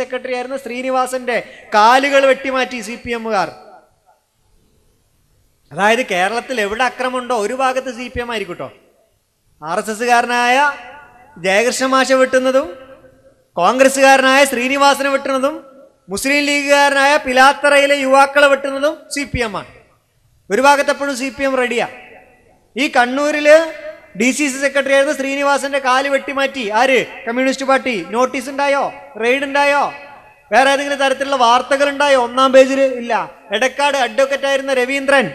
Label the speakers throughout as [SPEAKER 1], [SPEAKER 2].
[SPEAKER 1] Secretary ആയിരുന്ന ശ്രീനിവാസന്റെ കാലുകൾ വെട്ടിമാറ്റി സി പി എമ്മുകാർ. അതായത് കേരളത്തിൽ എവിടെ അക്രമമുണ്ടോ ഒരു ഭാഗത്ത് സി പി എം ആയിരിക്കട്ടോ. ആർ എസ് എസ്സുകാരനായ ജയകൃഷ്ണ മാഷ വെട്ടുന്നതും കോൺഗ്രസ്സുകാരനായ ശ്രീനിവാസനെ വെട്ടുന്നതും മുസ്ലിം ലീഗുകാരനായ പിലാത്തറയിലെ യുവാക്കളെ വെട്ടുന്നതും സി പി എം ആണ്. ഒരു ഭാഗത്തെപ്പോഴും സി പി എം റെഡിയാ ഈ കണ്ണൂരിൽ ഡി സി സി സെക്രട്ടറി ആയിരുന്ന ശ്രീനിവാസന്റെ കാൽ വെട്ടിമാറ്റി. ആര്? Communist party. നോട്ടീസ് ഉണ്ടായോ? റെയ്ഡ് ഉണ്ടായോ? വേറെ ഏതെങ്കിലും തരത്തിലുള്ള വാർത്തകൾ ഉണ്ടായോ? ഒന്നാം പേജിൽ ഇല്ല. എടക്കാട് അഡ്വക്കറ്റ് ആയിരുന്ന രവീന്ദ്രൻ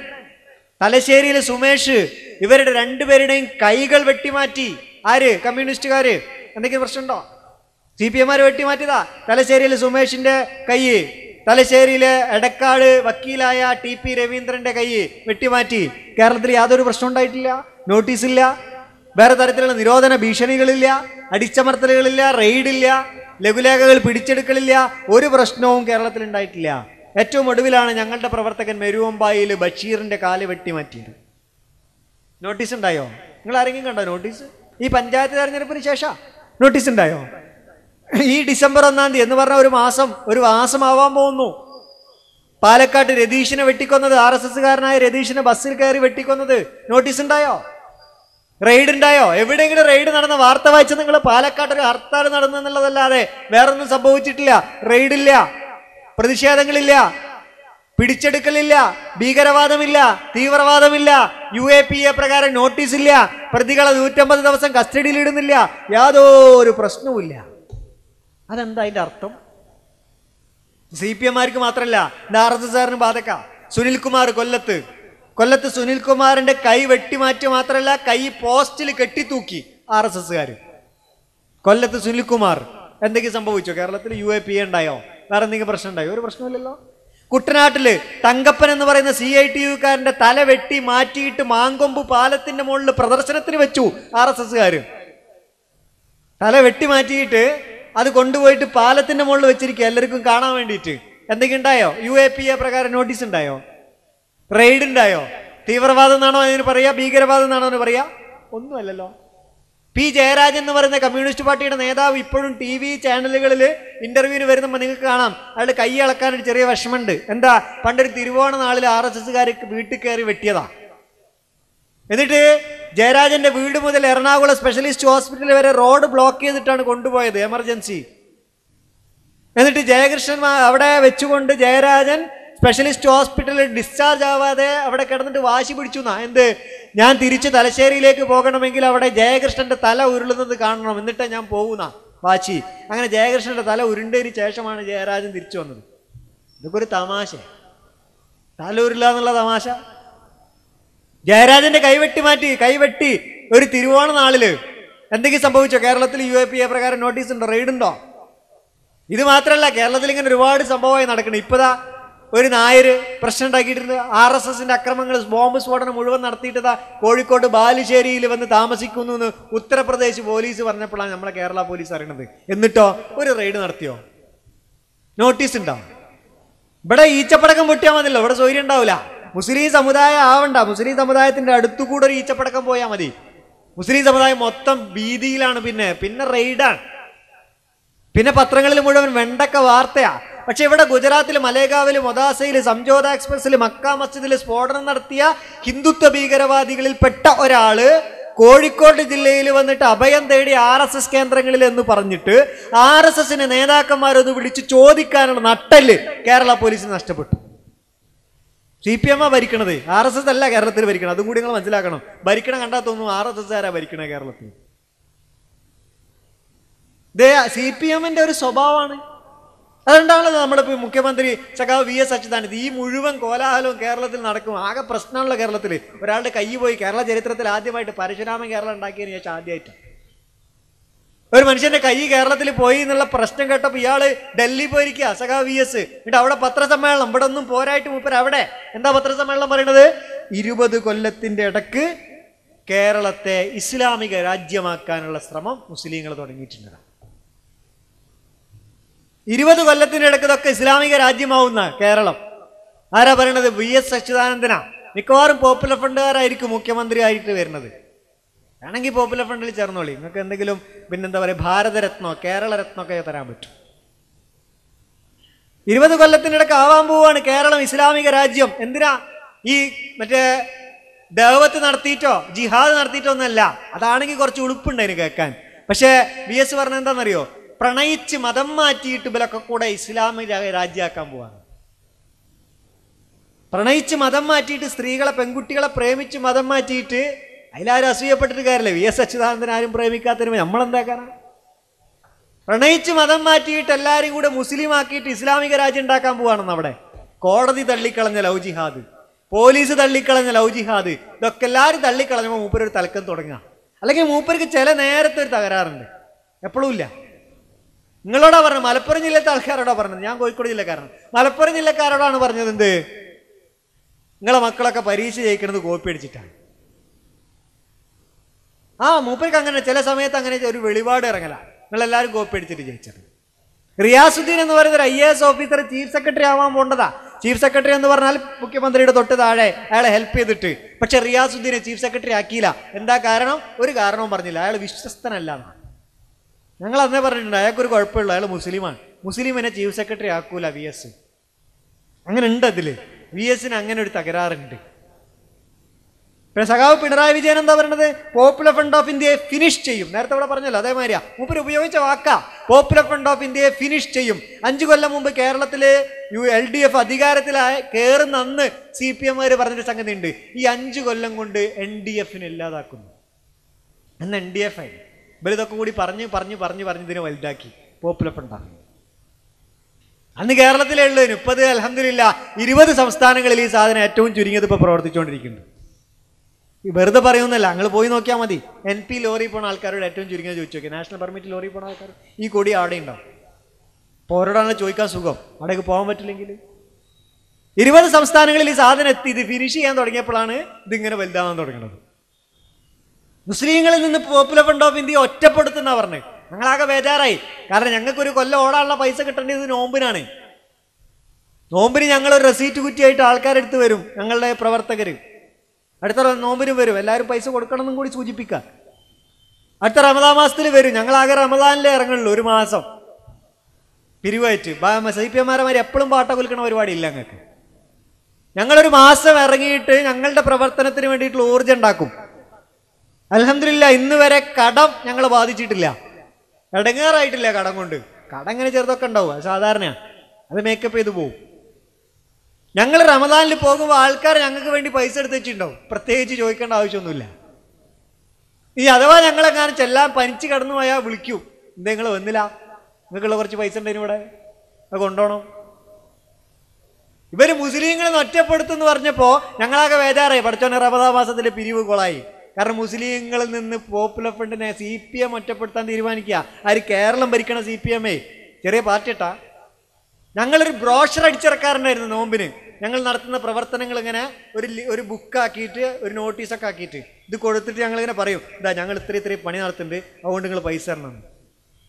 [SPEAKER 1] തലശ്ശേരിയിലെ സുമേഷ് ഇവരുടെ രണ്ടുപേരുടെയും കൈകൾ വെട്ടിമാറ്റി. ആര്? കമ്മ്യൂണിസ്റ്റുകാര്. എന്തെങ്കിലും പ്രശ്നമുണ്ടോ? സി പി എമാർ വെട്ടിമാറ്റിയതാ. തലശ്ശേരിയിലെ സുമേഷിന്റെ കൈ തലശ്ശേരിയിലെ എടക്കാട് വക്കീലായ ടി പി രവീന്ദ്രന്റെ കൈ വെട്ടിമാറ്റി. കേരളത്തിൽ യാതൊരു പ്രശ്നം ഉണ്ടായിട്ടില്ല. നോട്ടീസില്ല. വേറെ തരത്തിലുള്ള നിരോധന ഭീഷണികളില്ല. അടിച്ചമർത്തലുകളില്ല റെയ്ഡില്ല ലഘുലേഖകൾ പിടിച്ചെടുക്കലില്ല. ഒരു പ്രശ്നവും കേരളത്തിൽ ഉണ്ടായിട്ടില്ല ഏറ്റവും ഒടുവിലാണ് ഞങ്ങളുടെ പ്രവർത്തകൻ മെരുവമ്പായിൽ ബഷീറിന്റെ കാൽ വെട്ടി മാറ്റിയത്. നോട്ടീസ് ഉണ്ടായോ നിങ്ങൾ ആരെങ്കിലും കണ്ടോ നോട്ടീസ്? ഈ പഞ്ചായത്ത് തെരഞ്ഞെടുപ്പിന് ശേഷം? നോട്ടീസ് ഉണ്ടായോ ഈ ഡിസംബർ ഒന്നാം തീയതി എന്ന് പറഞ്ഞ ഒരു മാസം ഒരു മാസം ആവാൻ പോകുന്നു. പാലക്കാട്ട് രതീഷിനെ വെട്ടിക്കൊന്നത് ആർ എസ് എസ്സുകാരനായ രതീഷിനെ ബസ്സിൽ കയറി വെട്ടിക്കൊന്നത്. നോട്ടീസ് ഉണ്ടായോ റെയ്ഡ് ഉണ്ടായോ എവിടെയെങ്കിലും റെയ്ഡ് നടന്ന വാർത്ത വായിച്ച നിങ്ങൾ പാലക്കാട് ഒരു ഹർത്താൽ നടന്നു എന്നുള്ളതല്ലാതെ വേറൊന്നും സംഭവിച്ചിട്ടില്ല. റെയ്ഡില്ല. പ്രതിഷേധങ്ങളില്ല. പിടിച്ചെടുക്കലില്ല. ഭീകരവാദമില്ല. തീവ്രവാദമില്ല. യു എ പി എ പ്രകാരം നോട്ടീസ് ഇല്ല പ്രതികളെ നൂറ്റമ്പത് ദിവസം കസ്റ്റഡിയിൽ ഇടുന്നില്ല യാതൊരു പ്രശ്നവുമില്ല. അതെന്താ അതിന്റെ അർത്ഥം? സി പി എമാർക്ക് മാത്രമല്ല എസ് എസ്കാരന് ബാധക്ക. സുനിൽകുമാർ കൊല്ലത്ത്. കൊല്ലത്ത് സുനിൽകുമാറിന്റെ കൈ വെട്ടിമാറ്റി മാത്രമല്ല കൈ പോസ്റ്റിൽ കെട്ടിത്തൂക്കി ആർ എസ് എസ്സുകാർ കൊല്ലത്ത് സുനിൽകുമാർ എന്തെങ്കിലും സംഭവിച്ചോ? കേരളത്തിൽ യു എ പി എ ഉണ്ടായോ? വേറെ എന്തെങ്കിലും പ്രശ്നം ഉണ്ടായോ? ഒരു പ്രശ്നമില്ലല്ലോ കുട്ടനാട്ടിൽ തങ്കപ്പൻ എന്ന് പറയുന്ന സി ഐ ടി യുക്കാരന്റെ തല വെട്ടി മാറ്റിയിട്ട് മാങ്കൊമ്പ് പാലത്തിന്റെ മുകളിൽ പ്രദർശനത്തിന് വെച്ചു ആർ എസ് എസ്സുകാർ തല വെട്ടി മാറ്റിയിട്ട് അത് കൊണ്ടുപോയിട്ട് പാലത്തിന്റെ മുകളിൽ വെച്ചിരിക്കുക എല്ലാവർക്കും കാണാൻ വേണ്ടിയിട്ട്. എന്തെങ്കിലും ഉണ്ടായോ? യു എ പി എ പ്രകാരം നോട്ടീസ് ഉണ്ടായോ? റെയ്ഡ് ഉണ്ടായോ തീവ്രവാദം എന്നാണോ അതിന് പറയാ? ഭീകരവാദം എന്നാണോ അതിന് പറയാ? ഒന്നുമല്ലല്ലോ. പി. ജയരാജൻ എന്ന് പറയുന്ന കമ്മ്യൂണിസ്റ്റ് പാർട്ടിയുടെ നേതാവ് ഇപ്പോഴും ടി വി ചാനലുകളിൽ ഇന്റർവ്യൂവിന് വരുമ്പോൾ നിങ്ങൾക്ക് കാണാം. അയാൾ കൈ അളക്കാൻ ഒരു ചെറിയ വിഷമമുണ്ട്. എന്താ? പണ്ടൊരു തിരുവോണ നാളിൽ ആർ എസ് എസ്സുകാർ വീട്ടിൽ കയറി വെട്ടിയതാ. എന്നിട്ട് ജയരാജന്റെ വീട് മുതൽ എറണാകുളം സ്പെഷ്യലിസ്റ്റ് ഹോസ്പിറ്റൽ വരെ റോഡ് ബ്ലോക്ക് ചെയ്തിട്ടാണ് കൊണ്ടുപോയത് എമർജൻസി എന്നിട്ട് ജയകൃഷ്ണൻ അവിടെ വെച്ചുകൊണ്ട് ജയരാജൻ സ്പെഷ്യലിസ്റ്റ് ഹോസ്പിറ്റലിൽ ഡിസ്ചാർജ് ആവാതെ അവിടെ കിടന്നിട്ട് വാശി പിടിച്ചു എന്നാ എന്ത്? ഞാൻ തിരിച്ച് തലശ്ശേരിയിലേക്ക് പോകണമെങ്കിൽ അവിടെ ജയകൃഷ്ണന്റെ തല ഉരുളുന്നത് കാണണം. എന്നിട്ടേ ഞാൻ പോകുന്ന വാശി. അങ്ങനെ ജയകൃഷ്ണന്റെ തല ഉരുണ്ടതിന് ശേഷമാണ് ജയരാജൻ തിരിച്ചു വന്നത്. ഇതൊക്കെ ഒരു തമാശ. തല ഉരുള എന്നുള്ള തമാശ. ജയരാജന്റെ കൈവെട്ടി മാറ്റി കൈവെട്ടി ഒരു തിരുവോണ നാളിൽ എന്തെങ്കിലും സംഭവിച്ചോ? കേരളത്തിൽ യു എ പി എ പ്രകാരം നോട്ടീസ് ഉണ്ടോ? റെയ്ഡ് ഉണ്ടോ? ഇത് മാത്രമല്ല കേരളത്തിൽ ഇങ്ങനെ ഒരുപാട് സംഭവമായി നടക്കണം. ഇപ്പതാ ഒരു നായര് പ്രശ്നം ഉണ്ടാക്കിയിട്ടുണ്ട് ആർ എസ് എസിന്റെ അക്രമങ്ങൾ ബോംബ് സ്ഫോടനം മുഴുവൻ നടത്തിയിട്ടതാ കോഴിക്കോട് ബാലുശ്ശേരിയിൽ വന്ന് താമസിക്കുന്നു എന്ന് ഉത്തർപ്രദേശ് പോലീസ് പറഞ്ഞപ്പോഴാണ് നമ്മളെ കേരള പോലീസ് അറിയണത്. എന്നിട്ടോ ഒരു റെയ്ഡ് നടത്തിയോ? നോട്ടീസ് ഉണ്ടോ? ഇവിടെ ഈച്ചപ്പടക്കം പൊട്ടിയാൽ മതിയല്ലോ ഇവിടെ സൗകര്യം ഉണ്ടാവില്ല മുസ്ലിം സമുദായം ആവണ്ട. മുസ്ലിം സമുദായത്തിന്റെ അടുത്തുകൂടെ ഒരു ഈച്ചപ്പടക്കം പോയാൽ മതി. മുസ്ലിം സമുദായം മൊത്തം ഭീതിയിലാണ് പിന്നെ. പിന്നെ റെയ്ഡാണ്. പിന്നെ പത്രങ്ങളിൽ മുഴുവൻ വെണ്ടക്ക വാർത്തയാ. പക്ഷെ ഇവിടെ ഗുജറാത്തിൽ മലേഗാവിൽ മൊദാസയിൽ സംജോത എക്സ്പ്രസിൽ മക്ക മസ്ജിദിൽ സ്ഫോടനം നടത്തിയ ഹിന്ദുത്വ ഭീകരവാദികളിൽ പെട്ട ഒരാൾ കോഴിക്കോട് ജില്ലയിൽ വന്നിട്ട് അഭയം തേടി ആർ എസ് എസ് കേന്ദ്രങ്ങളിൽ എന്ന് പറഞ്ഞിട്ട് ആർ എസ് എസിന് നേതാക്കന്മാരൊന്ന് വിളിച്ച് ചോദിക്കാനുള്ള നട്ടൽ കേരള പോലീസിന് നഷ്ടപ്പെട്ടു. സി പി എം ആ ഭരിക്കണത്. ആർ എസ് എസ് അല്ല കേരളത്തിൽ ഭരിക്കണം അതും കൂടി നിങ്ങൾ മനസ്സിലാക്കണം. ഭരിക്കണം കണ്ടാൽ തോന്നുന്നു ആർ എസ് എസ് ആരാ ഭരിക്കണ കേരളത്തിൽ. സി പി എമ്മിന്റെ ഒരു സ്വഭാവമാണ്. അതുകൊണ്ടാണല്ലോ നമ്മുടെ ഇപ്പോൾ മുഖ്യമന്ത്രി ചക്കാവ് വി എസ് അച്യുതാനന്ദ് ഈ മുഴുവൻ കോലാഹലവും കേരളത്തിൽ നടക്കും. ആകെ പ്രശ്നമാണല്ലോ കേരളത്തിൽ ഒരാളുടെ കൈ പോയി കേരള ചരിത്രത്തിൽ ആദ്യമായിട്ട് പരശുരാമൻ കേരളം ഉണ്ടാക്കിയതിന് ശേഷം ആദ്യമായിട്ട്. ഒരു മനുഷ്യന്റെ കൈ കേരളത്തിൽ പോയി എന്നുള്ള പ്രശ്നം കേട്ടപ്പോൾ ഇയാൾ ഡൽഹി പോയിരിക്കുക സഖാവ് വി എസ്. എന്നിട്ട് അവിടെ പത്രസമ്മേളനം ഇവിടെ ഒന്നും പോരായിട്ട് മൂപ്പർ അവിടെ. എന്താ പത്രസമ്മേളനം പറയണത് ഇരുപത് കൊല്ലത്തിന്റെ ഇടയ്ക്ക് കേരളത്തെ ഇസ്ലാമിക രാജ്യമാക്കാനുള്ള ശ്രമം മുസ്ലിങ്ങൾ തുടങ്ങിയിട്ടുണ്ട്. ഇരുപത് കൊല്ലത്തിന്റെ ഇടയ്ക്ക് ഇതൊക്കെ ഇസ്ലാമിക രാജ്യമാവുന്ന കേരളം. ആരാ പറയണത്? വി എസ് അച്യുതാനന്ദനാ. മിക്കവാറും പോപ്പുലർ ഫണ്ടുകാരായിരിക്കും മുഖ്യമന്ത്രി ആയിട്ട് വരുന്നത്. വേണമെങ്കിൽ പോപ്പുലർ ഫ്രണ്ടിൽ ചേർന്നോളി. നിങ്ങൾക്ക് എന്തെങ്കിലും പിന്നെന്താ പറയുക ഭാരതരത്നോ കേരള രത്നോ ഒക്കെ തരാൻ പറ്റും. ഇരുപത് കൊല്ലത്തിനിടക്ക് ആവാൻ പോവാണ് കേരളം ഇസ്ലാമിക രാജ്യം. എന്തിനാ? ഈ മറ്റേ ദേവത്ത് നടത്തിയിട്ടോ ജിഹാദ് നടത്തിയിട്ടോ ഒന്നല്ല അതാണെങ്കിൽ കുറച്ച് ഉളുപ്പുണ്ടായിരുന്നു കേൾക്കാൻ. പക്ഷേ ബി എസ് പറഞ്ഞ എന്താണെന്നറിയോ? പ്രണയിച്ച് മതം മാറ്റിയിട്ട് ഇവലൊക്കെ കൂടെ ഇസ്ലാമിക രാജ്യമാക്കാൻ പോവാണ്. പ്രണയിച്ച് മതം മാറ്റിയിട്ട് സ്ത്രീകളെ പെൺകുട്ടികളെ പ്രേമിച്ച് മതം മാറ്റിയിട്ട് അതിലാരും അസൂയപ്പെട്ടിട്ട് കാര്യമില്ല. വി എസ് അച്യുതാനന്ദൻ ആരും പ്രേമിക്കാത്തതിന് നമ്മളെന്താക്കാനാ പ്രണയിച്ച് മതം മാറ്റിയിട്ട് എല്ലാവരും കൂടെ മുസ്ലിം ആക്കിയിട്ട് ഇസ്ലാമിക രാജ്യം ഉണ്ടാക്കാൻ പോവാണെന്ന് അവിടെ. കോടതി തള്ളിക്കളഞ്ഞ ലവ് ജിഹാദ് പോലീസ് തള്ളിക്കളഞ്ഞ ലവ് ജിഹാദ് ഇതൊക്കെ എല്ലാവരും തള്ളിക്കളഞ്ഞപ്പോൾ മൂപ്പര് ഒരു തലക്കം തുടങ്ങുക. അല്ലെങ്കിൽ മൂപ്പർക്ക് ചില നേരത്തെ ഒരു തകരാറുണ്ട്. എപ്പോഴും ഇല്ല. നിങ്ങളോടാ പറഞ്ഞത്? മലപ്പുറം ജില്ലത്തെ ആൾക്കാരോടാ പറഞ്ഞത്? ഞാൻ കോഴിക്കോട് ജില്ലക്കാരാണ് മലപ്പുറം ജില്ലക്കാരോടാണ് പറഞ്ഞത് എന്ത്? നിങ്ങളെ മക്കളൊക്കെ പരീക്ഷ ജയിക്കുന്നത് കോപ്പി അടിച്ചിട്ടാണ്. ആ മൂപ്പർക്ക് അങ്ങനെ ചില സമയത്ത് അങ്ങനെ ഒരു വെളിപാട് ഇറങ്ങല നിങ്ങളെല്ലാവരും കോപ്പി അടിച്ചിട്ട് ജയിച്ചത്. റിയാസുദ്ദീൻ എന്ന് പറയുന്ന ഒരു I A S officer chief secretary ആവാൻ പോണ്ടതാ. ചീഫ് സെക്രട്ടറി എന്ന് പറഞ്ഞാൽ മുഖ്യമന്ത്രിയുടെ തൊട്ട് താഴെ അയാളെ ഹെൽപ്പ് ചെയ്തിട്ട്. പക്ഷെ റിയാസുദ്ദീനെ ചീഫ് സെക്രട്ടറി ആക്കിയില്ല. എന്താ കാരണം? ഒരു കാരണവും പറഞ്ഞില്ല. അയാൾ വിശ്വസ്തനല്ല എന്നാണ്. ഞങ്ങൾ അന്നേ പറഞ്ഞിട്ടുണ്ട് അയാൾക്കൊരു കുഴപ്പമില്ല അയാൾ മുസ്ലിമാണ്. മുസ്ലിമിനെ ചീഫ് സെക്രട്ടറി ആക്കൂല വി എസ്. അങ്ങനെ ഉണ്ട് അതിൽ. വി എസിന് അങ്ങനെ ഒരു തകരാറുണ്ട്. പിന്നെ സഖാവ് പിണറായി വിജയൻ എന്താ പറയുന്നത് പോപ്പുലർ ഫ്രണ്ട് ഓഫ് ഇന്ത്യയെ ഫിനിഷ് ചെയ്യും. നേരത്തെ ഇവിടെ പറഞ്ഞല്ലോ അതേമാതിരിയാ മൂപ്പര് ഉപയോഗിച്ച വാക്കാ. പോപ്പുലർ ഫ്രണ്ട് ഓഫ് ഇന്ത്യയെ ഫിനിഷ് ചെയ്യും. അഞ്ചു കൊല്ലം മുമ്പ് കേരളത്തിൽ യു എൽ ഡി എഫ് അധികാരത്തിലായ കയറുന്ന അന്ന് സി പി എം പറഞ്ഞൊരു സംഗതി ഉണ്ട് ഈ അഞ്ചു കൊല്ലം കൊണ്ട് എൻ ഡി എഫിനെ ഇല്ലാതാക്കുന്നു. അന്ന് എൻ ഡി എഫ് ആയി ഇവരിതൊക്കെ കൂടി പറഞ്ഞ് പറഞ്ഞ് പറഞ്ഞ് പറഞ്ഞ് ഇതിനെ വലുതാക്കി. പോപ്പുലർ ഫണ്ടാണ് അന്ന് കേരളത്തിലേ ഉള്ളതിന് ഇപ്പത് അലഹമില്ല ഇരുപത് സംസ്ഥാനങ്ങളിൽ ഈ സാധനം ഏറ്റവും ചുരുങ്ങിയത് ഇപ്പോൾ പ്രവർത്തിച്ചുകൊണ്ടിരിക്കുന്നു വെറുതെ പറയുന്നല്ല നിങ്ങൾ പോയി നോക്കിയാൽ മതി. എൻ പി ലോറി പോണ ആൾക്കാരോട് ഏറ്റവും ചുരുങ്ങിയത് ചോദിച്ചു നോക്കി. നാഷണൽ പെർമിറ്റ് ലോറി പോണ ആൾക്കാർ ഈ കൊടി അവിടെ ഉണ്ടാവും അപ്പോൾ അവരോടാണ് ചോദിക്കാൻ സുഖം. അവിടേക്ക് പോകാൻ പറ്റില്ലെങ്കിൽ? ഇരുപത് സംസ്ഥാനങ്ങളിൽ ഈ സാധനം എത്തി ഇത് ഫിനിഷ് ചെയ്യാൻ തുടങ്ങിയപ്പോഴാണ് ഇതിങ്ങനെ വലുതാവാൻ തുടങ്ങുന്നത്. മുസ്ലിങ്ങളിൽ നിന്ന് പോപ്പുലർ ഫണ്ട് ഓഫ് ഇന്ത്യ ഒറ്റപ്പെടുത്തുന്ന പറഞ്ഞ്. ഞങ്ങളാകെ ബേജാറായി. കാരണം ഞങ്ങൾക്ക് ഒരു കൊല്ലം ഓടാനുള്ള പൈസ കിട്ടേണ്ടത് നോമ്പിനാണ്. നോമ്പിന് ഞങ്ങൾ ഒരു റെസീറ്റ് കുറ്റിയായിട്ട് ആൾക്കാരെടുത്ത് വരും ഞങ്ങളുടെ പ്രവർത്തകർ അടുത്ത നോമ്പിനും വരും. എല്ലാവരും പൈസ കൊടുക്കണമെന്നും കൂടി സൂചിപ്പിക്കാം. അടുത്ത റമദാ മാസത്തിൽ വരും. ഞങ്ങളാകെ റമദാനിലെ ഇറങ്ങുള്ളൂ ഒരു മാസം. പിരിവായിട്ട്. സി പി എമാരമാർ എപ്പോഴും പാട്ട കുലിക്കണ പരിപാടി ഇല്ല ഞങ്ങൾക്ക്. ഞങ്ങളൊരു മാസം ഇറങ്ങിയിട്ട് ഞങ്ങളുടെ പ്രവർത്തനത്തിന് വേണ്ടിയിട്ടുള്ള ഊർജം ഉണ്ടാക്കും. അലഹമില്ല ഇന്ന് വരെ കടം ഞങ്ങൾ ബാധിച്ചിട്ടില്ല. ഇടങ്ങേറായിട്ടില്ല കടം കൊണ്ട്. കടം ഇങ്ങനെ ചെറുതൊക്കെ ഉണ്ടാവും അത് സാധാരണയാണ് അത് മേക്കപ്പ് ചെയ്ത് പോവും. ഞങ്ങൾ റമദാനിൽ പോകുമ്പോൾ ആൾക്കാർ ഞങ്ങൾക്ക് വേണ്ടി പൈസ എടുത്ത് വെച്ചിട്ടുണ്ടാവും. പ്രത്യേകിച്ച് ചോദിക്കേണ്ട ആവശ്യമൊന്നുമില്ല. ഈ അഥവാ ഞങ്ങളെങ്ങാനും ചെല്ലാൻ പനിച്ച് കടന്നു പോയാൽ വിളിക്കൂ. എന്താ നിങ്ങൾ വന്നില്ല? നിങ്ങൾക്കുള്ള കുറച്ച് പൈസ ഉണ്ടായിരുന്നു ഇവിടെ? അത് കൊണ്ടുപോകണം ഇവർ മുസ്ലിങ്ങളെ ഒറ്റപ്പെടുത്തുന്നു പറഞ്ഞപ്പോ ഞങ്ങളാകെ വേദാറായി. പഠിച്ചോനെ റമദാ മാസത്തിലെ പിരിവ് കൊളായി. കാരണം മുസ്ലിങ്ങളിൽ നിന്ന് പോപ്പുലർ ഫ്രണ്ടിനെ സി പി എം ഒറ്റപ്പെടുത്താൻ തീരുമാനിക്കുക. ആര് കേരളം ഭരിക്കണ സി പി എമ്മേ ചെറിയ പാർട്ടിട്ടാ ഞങ്ങളൊരു ബ്രോഷർ അടിച്ചിറക്കാറുണ്ടായിരുന്നു നോമ്പിന്. ഞങ്ങൾ നടത്തുന്ന പ്രവർത്തനങ്ങൾ ഇങ്ങനെ ഒരു ഒരു ബുക്കാക്കിയിട്ട് ഒരു നോട്ടീസൊക്കെ ആക്കിയിട്ട്. ഇത് കൊടുത്തിട്ട് ഞങ്ങളിങ്ങനെ പറയും ഇതാ ഞങ്ങൾ ഇത്ര ഇത്രയും പണി നടത്തുന്നുണ്ട് അതുകൊണ്ട് നിങ്ങൾ പൈസ തരണം. എന്ന്."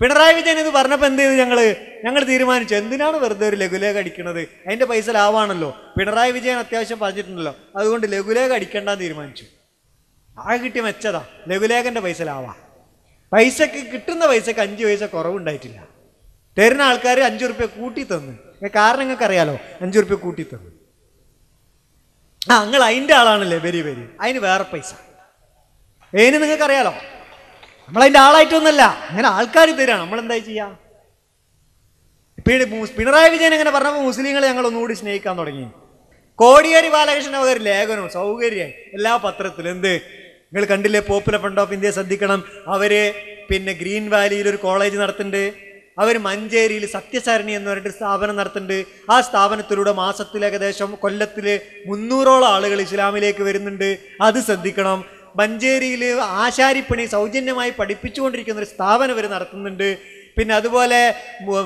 [SPEAKER 1] പിണറായി വിജയൻ ഇത് പറഞ്ഞപ്പോൾ എന്ത് ചെയ്തു ഞങ്ങൾ ഞങ്ങൾ തീരുമാനിച്ചു എന്തിനാണ് വെറുതെ ഒരു ലഘുലേഖ അടിക്കുന്നത് അതിന്റെ പൈസ ലാവാണല്ലോ പിണറായി വിജയൻ അത്യാവശ്യം പറഞ്ഞിട്ടുണ്ടല്ലോ. അതുകൊണ്ട് ലഘുലേഖ അടിക്കേണ്ടെന്ന് തീരുമാനിച്ചു. ആ കിട്ടിയ മെച്ചതാ. ലഘുലേഖന്റെ പൈസ ലാവാ പൈസക്ക് കിട്ടുന്ന പൈസക്ക് അഞ്ച് പൈസ കുറവുണ്ടായിട്ടില്ല. തരുന്ന ആൾക്കാർ അഞ്ചു റുപ്യ കൂട്ടി തന്നു. കാരണം നിങ്ങൾക്ക് അറിയാലോ? അഞ്ചു റുപ്യ കൂട്ടി തന്നു. ആ നിങ്ങൾ അതിന്റെ ആളാണല്ലേ? Very very. അതിന് വേറെ പൈസ. ഏന് നിങ്ങൾക്കറിയാലോ നമ്മളതിന്റെ ആളായിട്ടൊന്നുമല്ല. അങ്ങനെ ആൾക്കാർ തരാണ്. നമ്മൾ എന്താ ചെയ്യാം? മു- പിണറായി വിജയൻ എങ്ങനെ പറഞ്ഞപ്പോൾ മുസ്ലിങ്ങളെ ഞങ്ങൾ ഒന്നുകൂടി സ്നേഹിക്കാൻ തുടങ്ങി. കോടിയേരി ബാലകൃഷ്ണൻ ഒരു ലേഖനവും സൗകര്യമായി. എല്ലാ പത്രത്തിലും എന്ത്? നിങ്ങൾ കണ്ടില്ലേ പോപ്പുലർ ഫണ്ട് ഓഫ് ഇന്ത്യ ശ്രദ്ധിക്കണം. അവർ പിന്നെ ഗ്രീൻ വാലിയിൽ ഒരു കോളേജ് നടത്തുന്നുണ്ട്. അവർ മഞ്ചേരിയിൽ സത്യസാരണി എന്ന് പറഞ്ഞിട്ട് സ്ഥാപനം നടത്തുന്നുണ്ട്. ആ സ്ഥാപനത്തിലൂടെ മാസത്തിൽ ഏകദേശം കൊല്ലത്തിൽ മുന്നൂറോളം ആളുകൾ ഇസ്ലാമിലേക്ക് വരുന്നുണ്ട്. അത് ശ്രദ്ധിക്കണം. മഞ്ചേരിയിൽ ആശാരിപ്പണി സൗജന്യമായി പഠിപ്പിച്ചുകൊണ്ടിരിക്കുന്ന ഒരു സ്ഥാപനം ഇവർ നടത്തുന്നുണ്ട്. പിന്നെ അതുപോലെ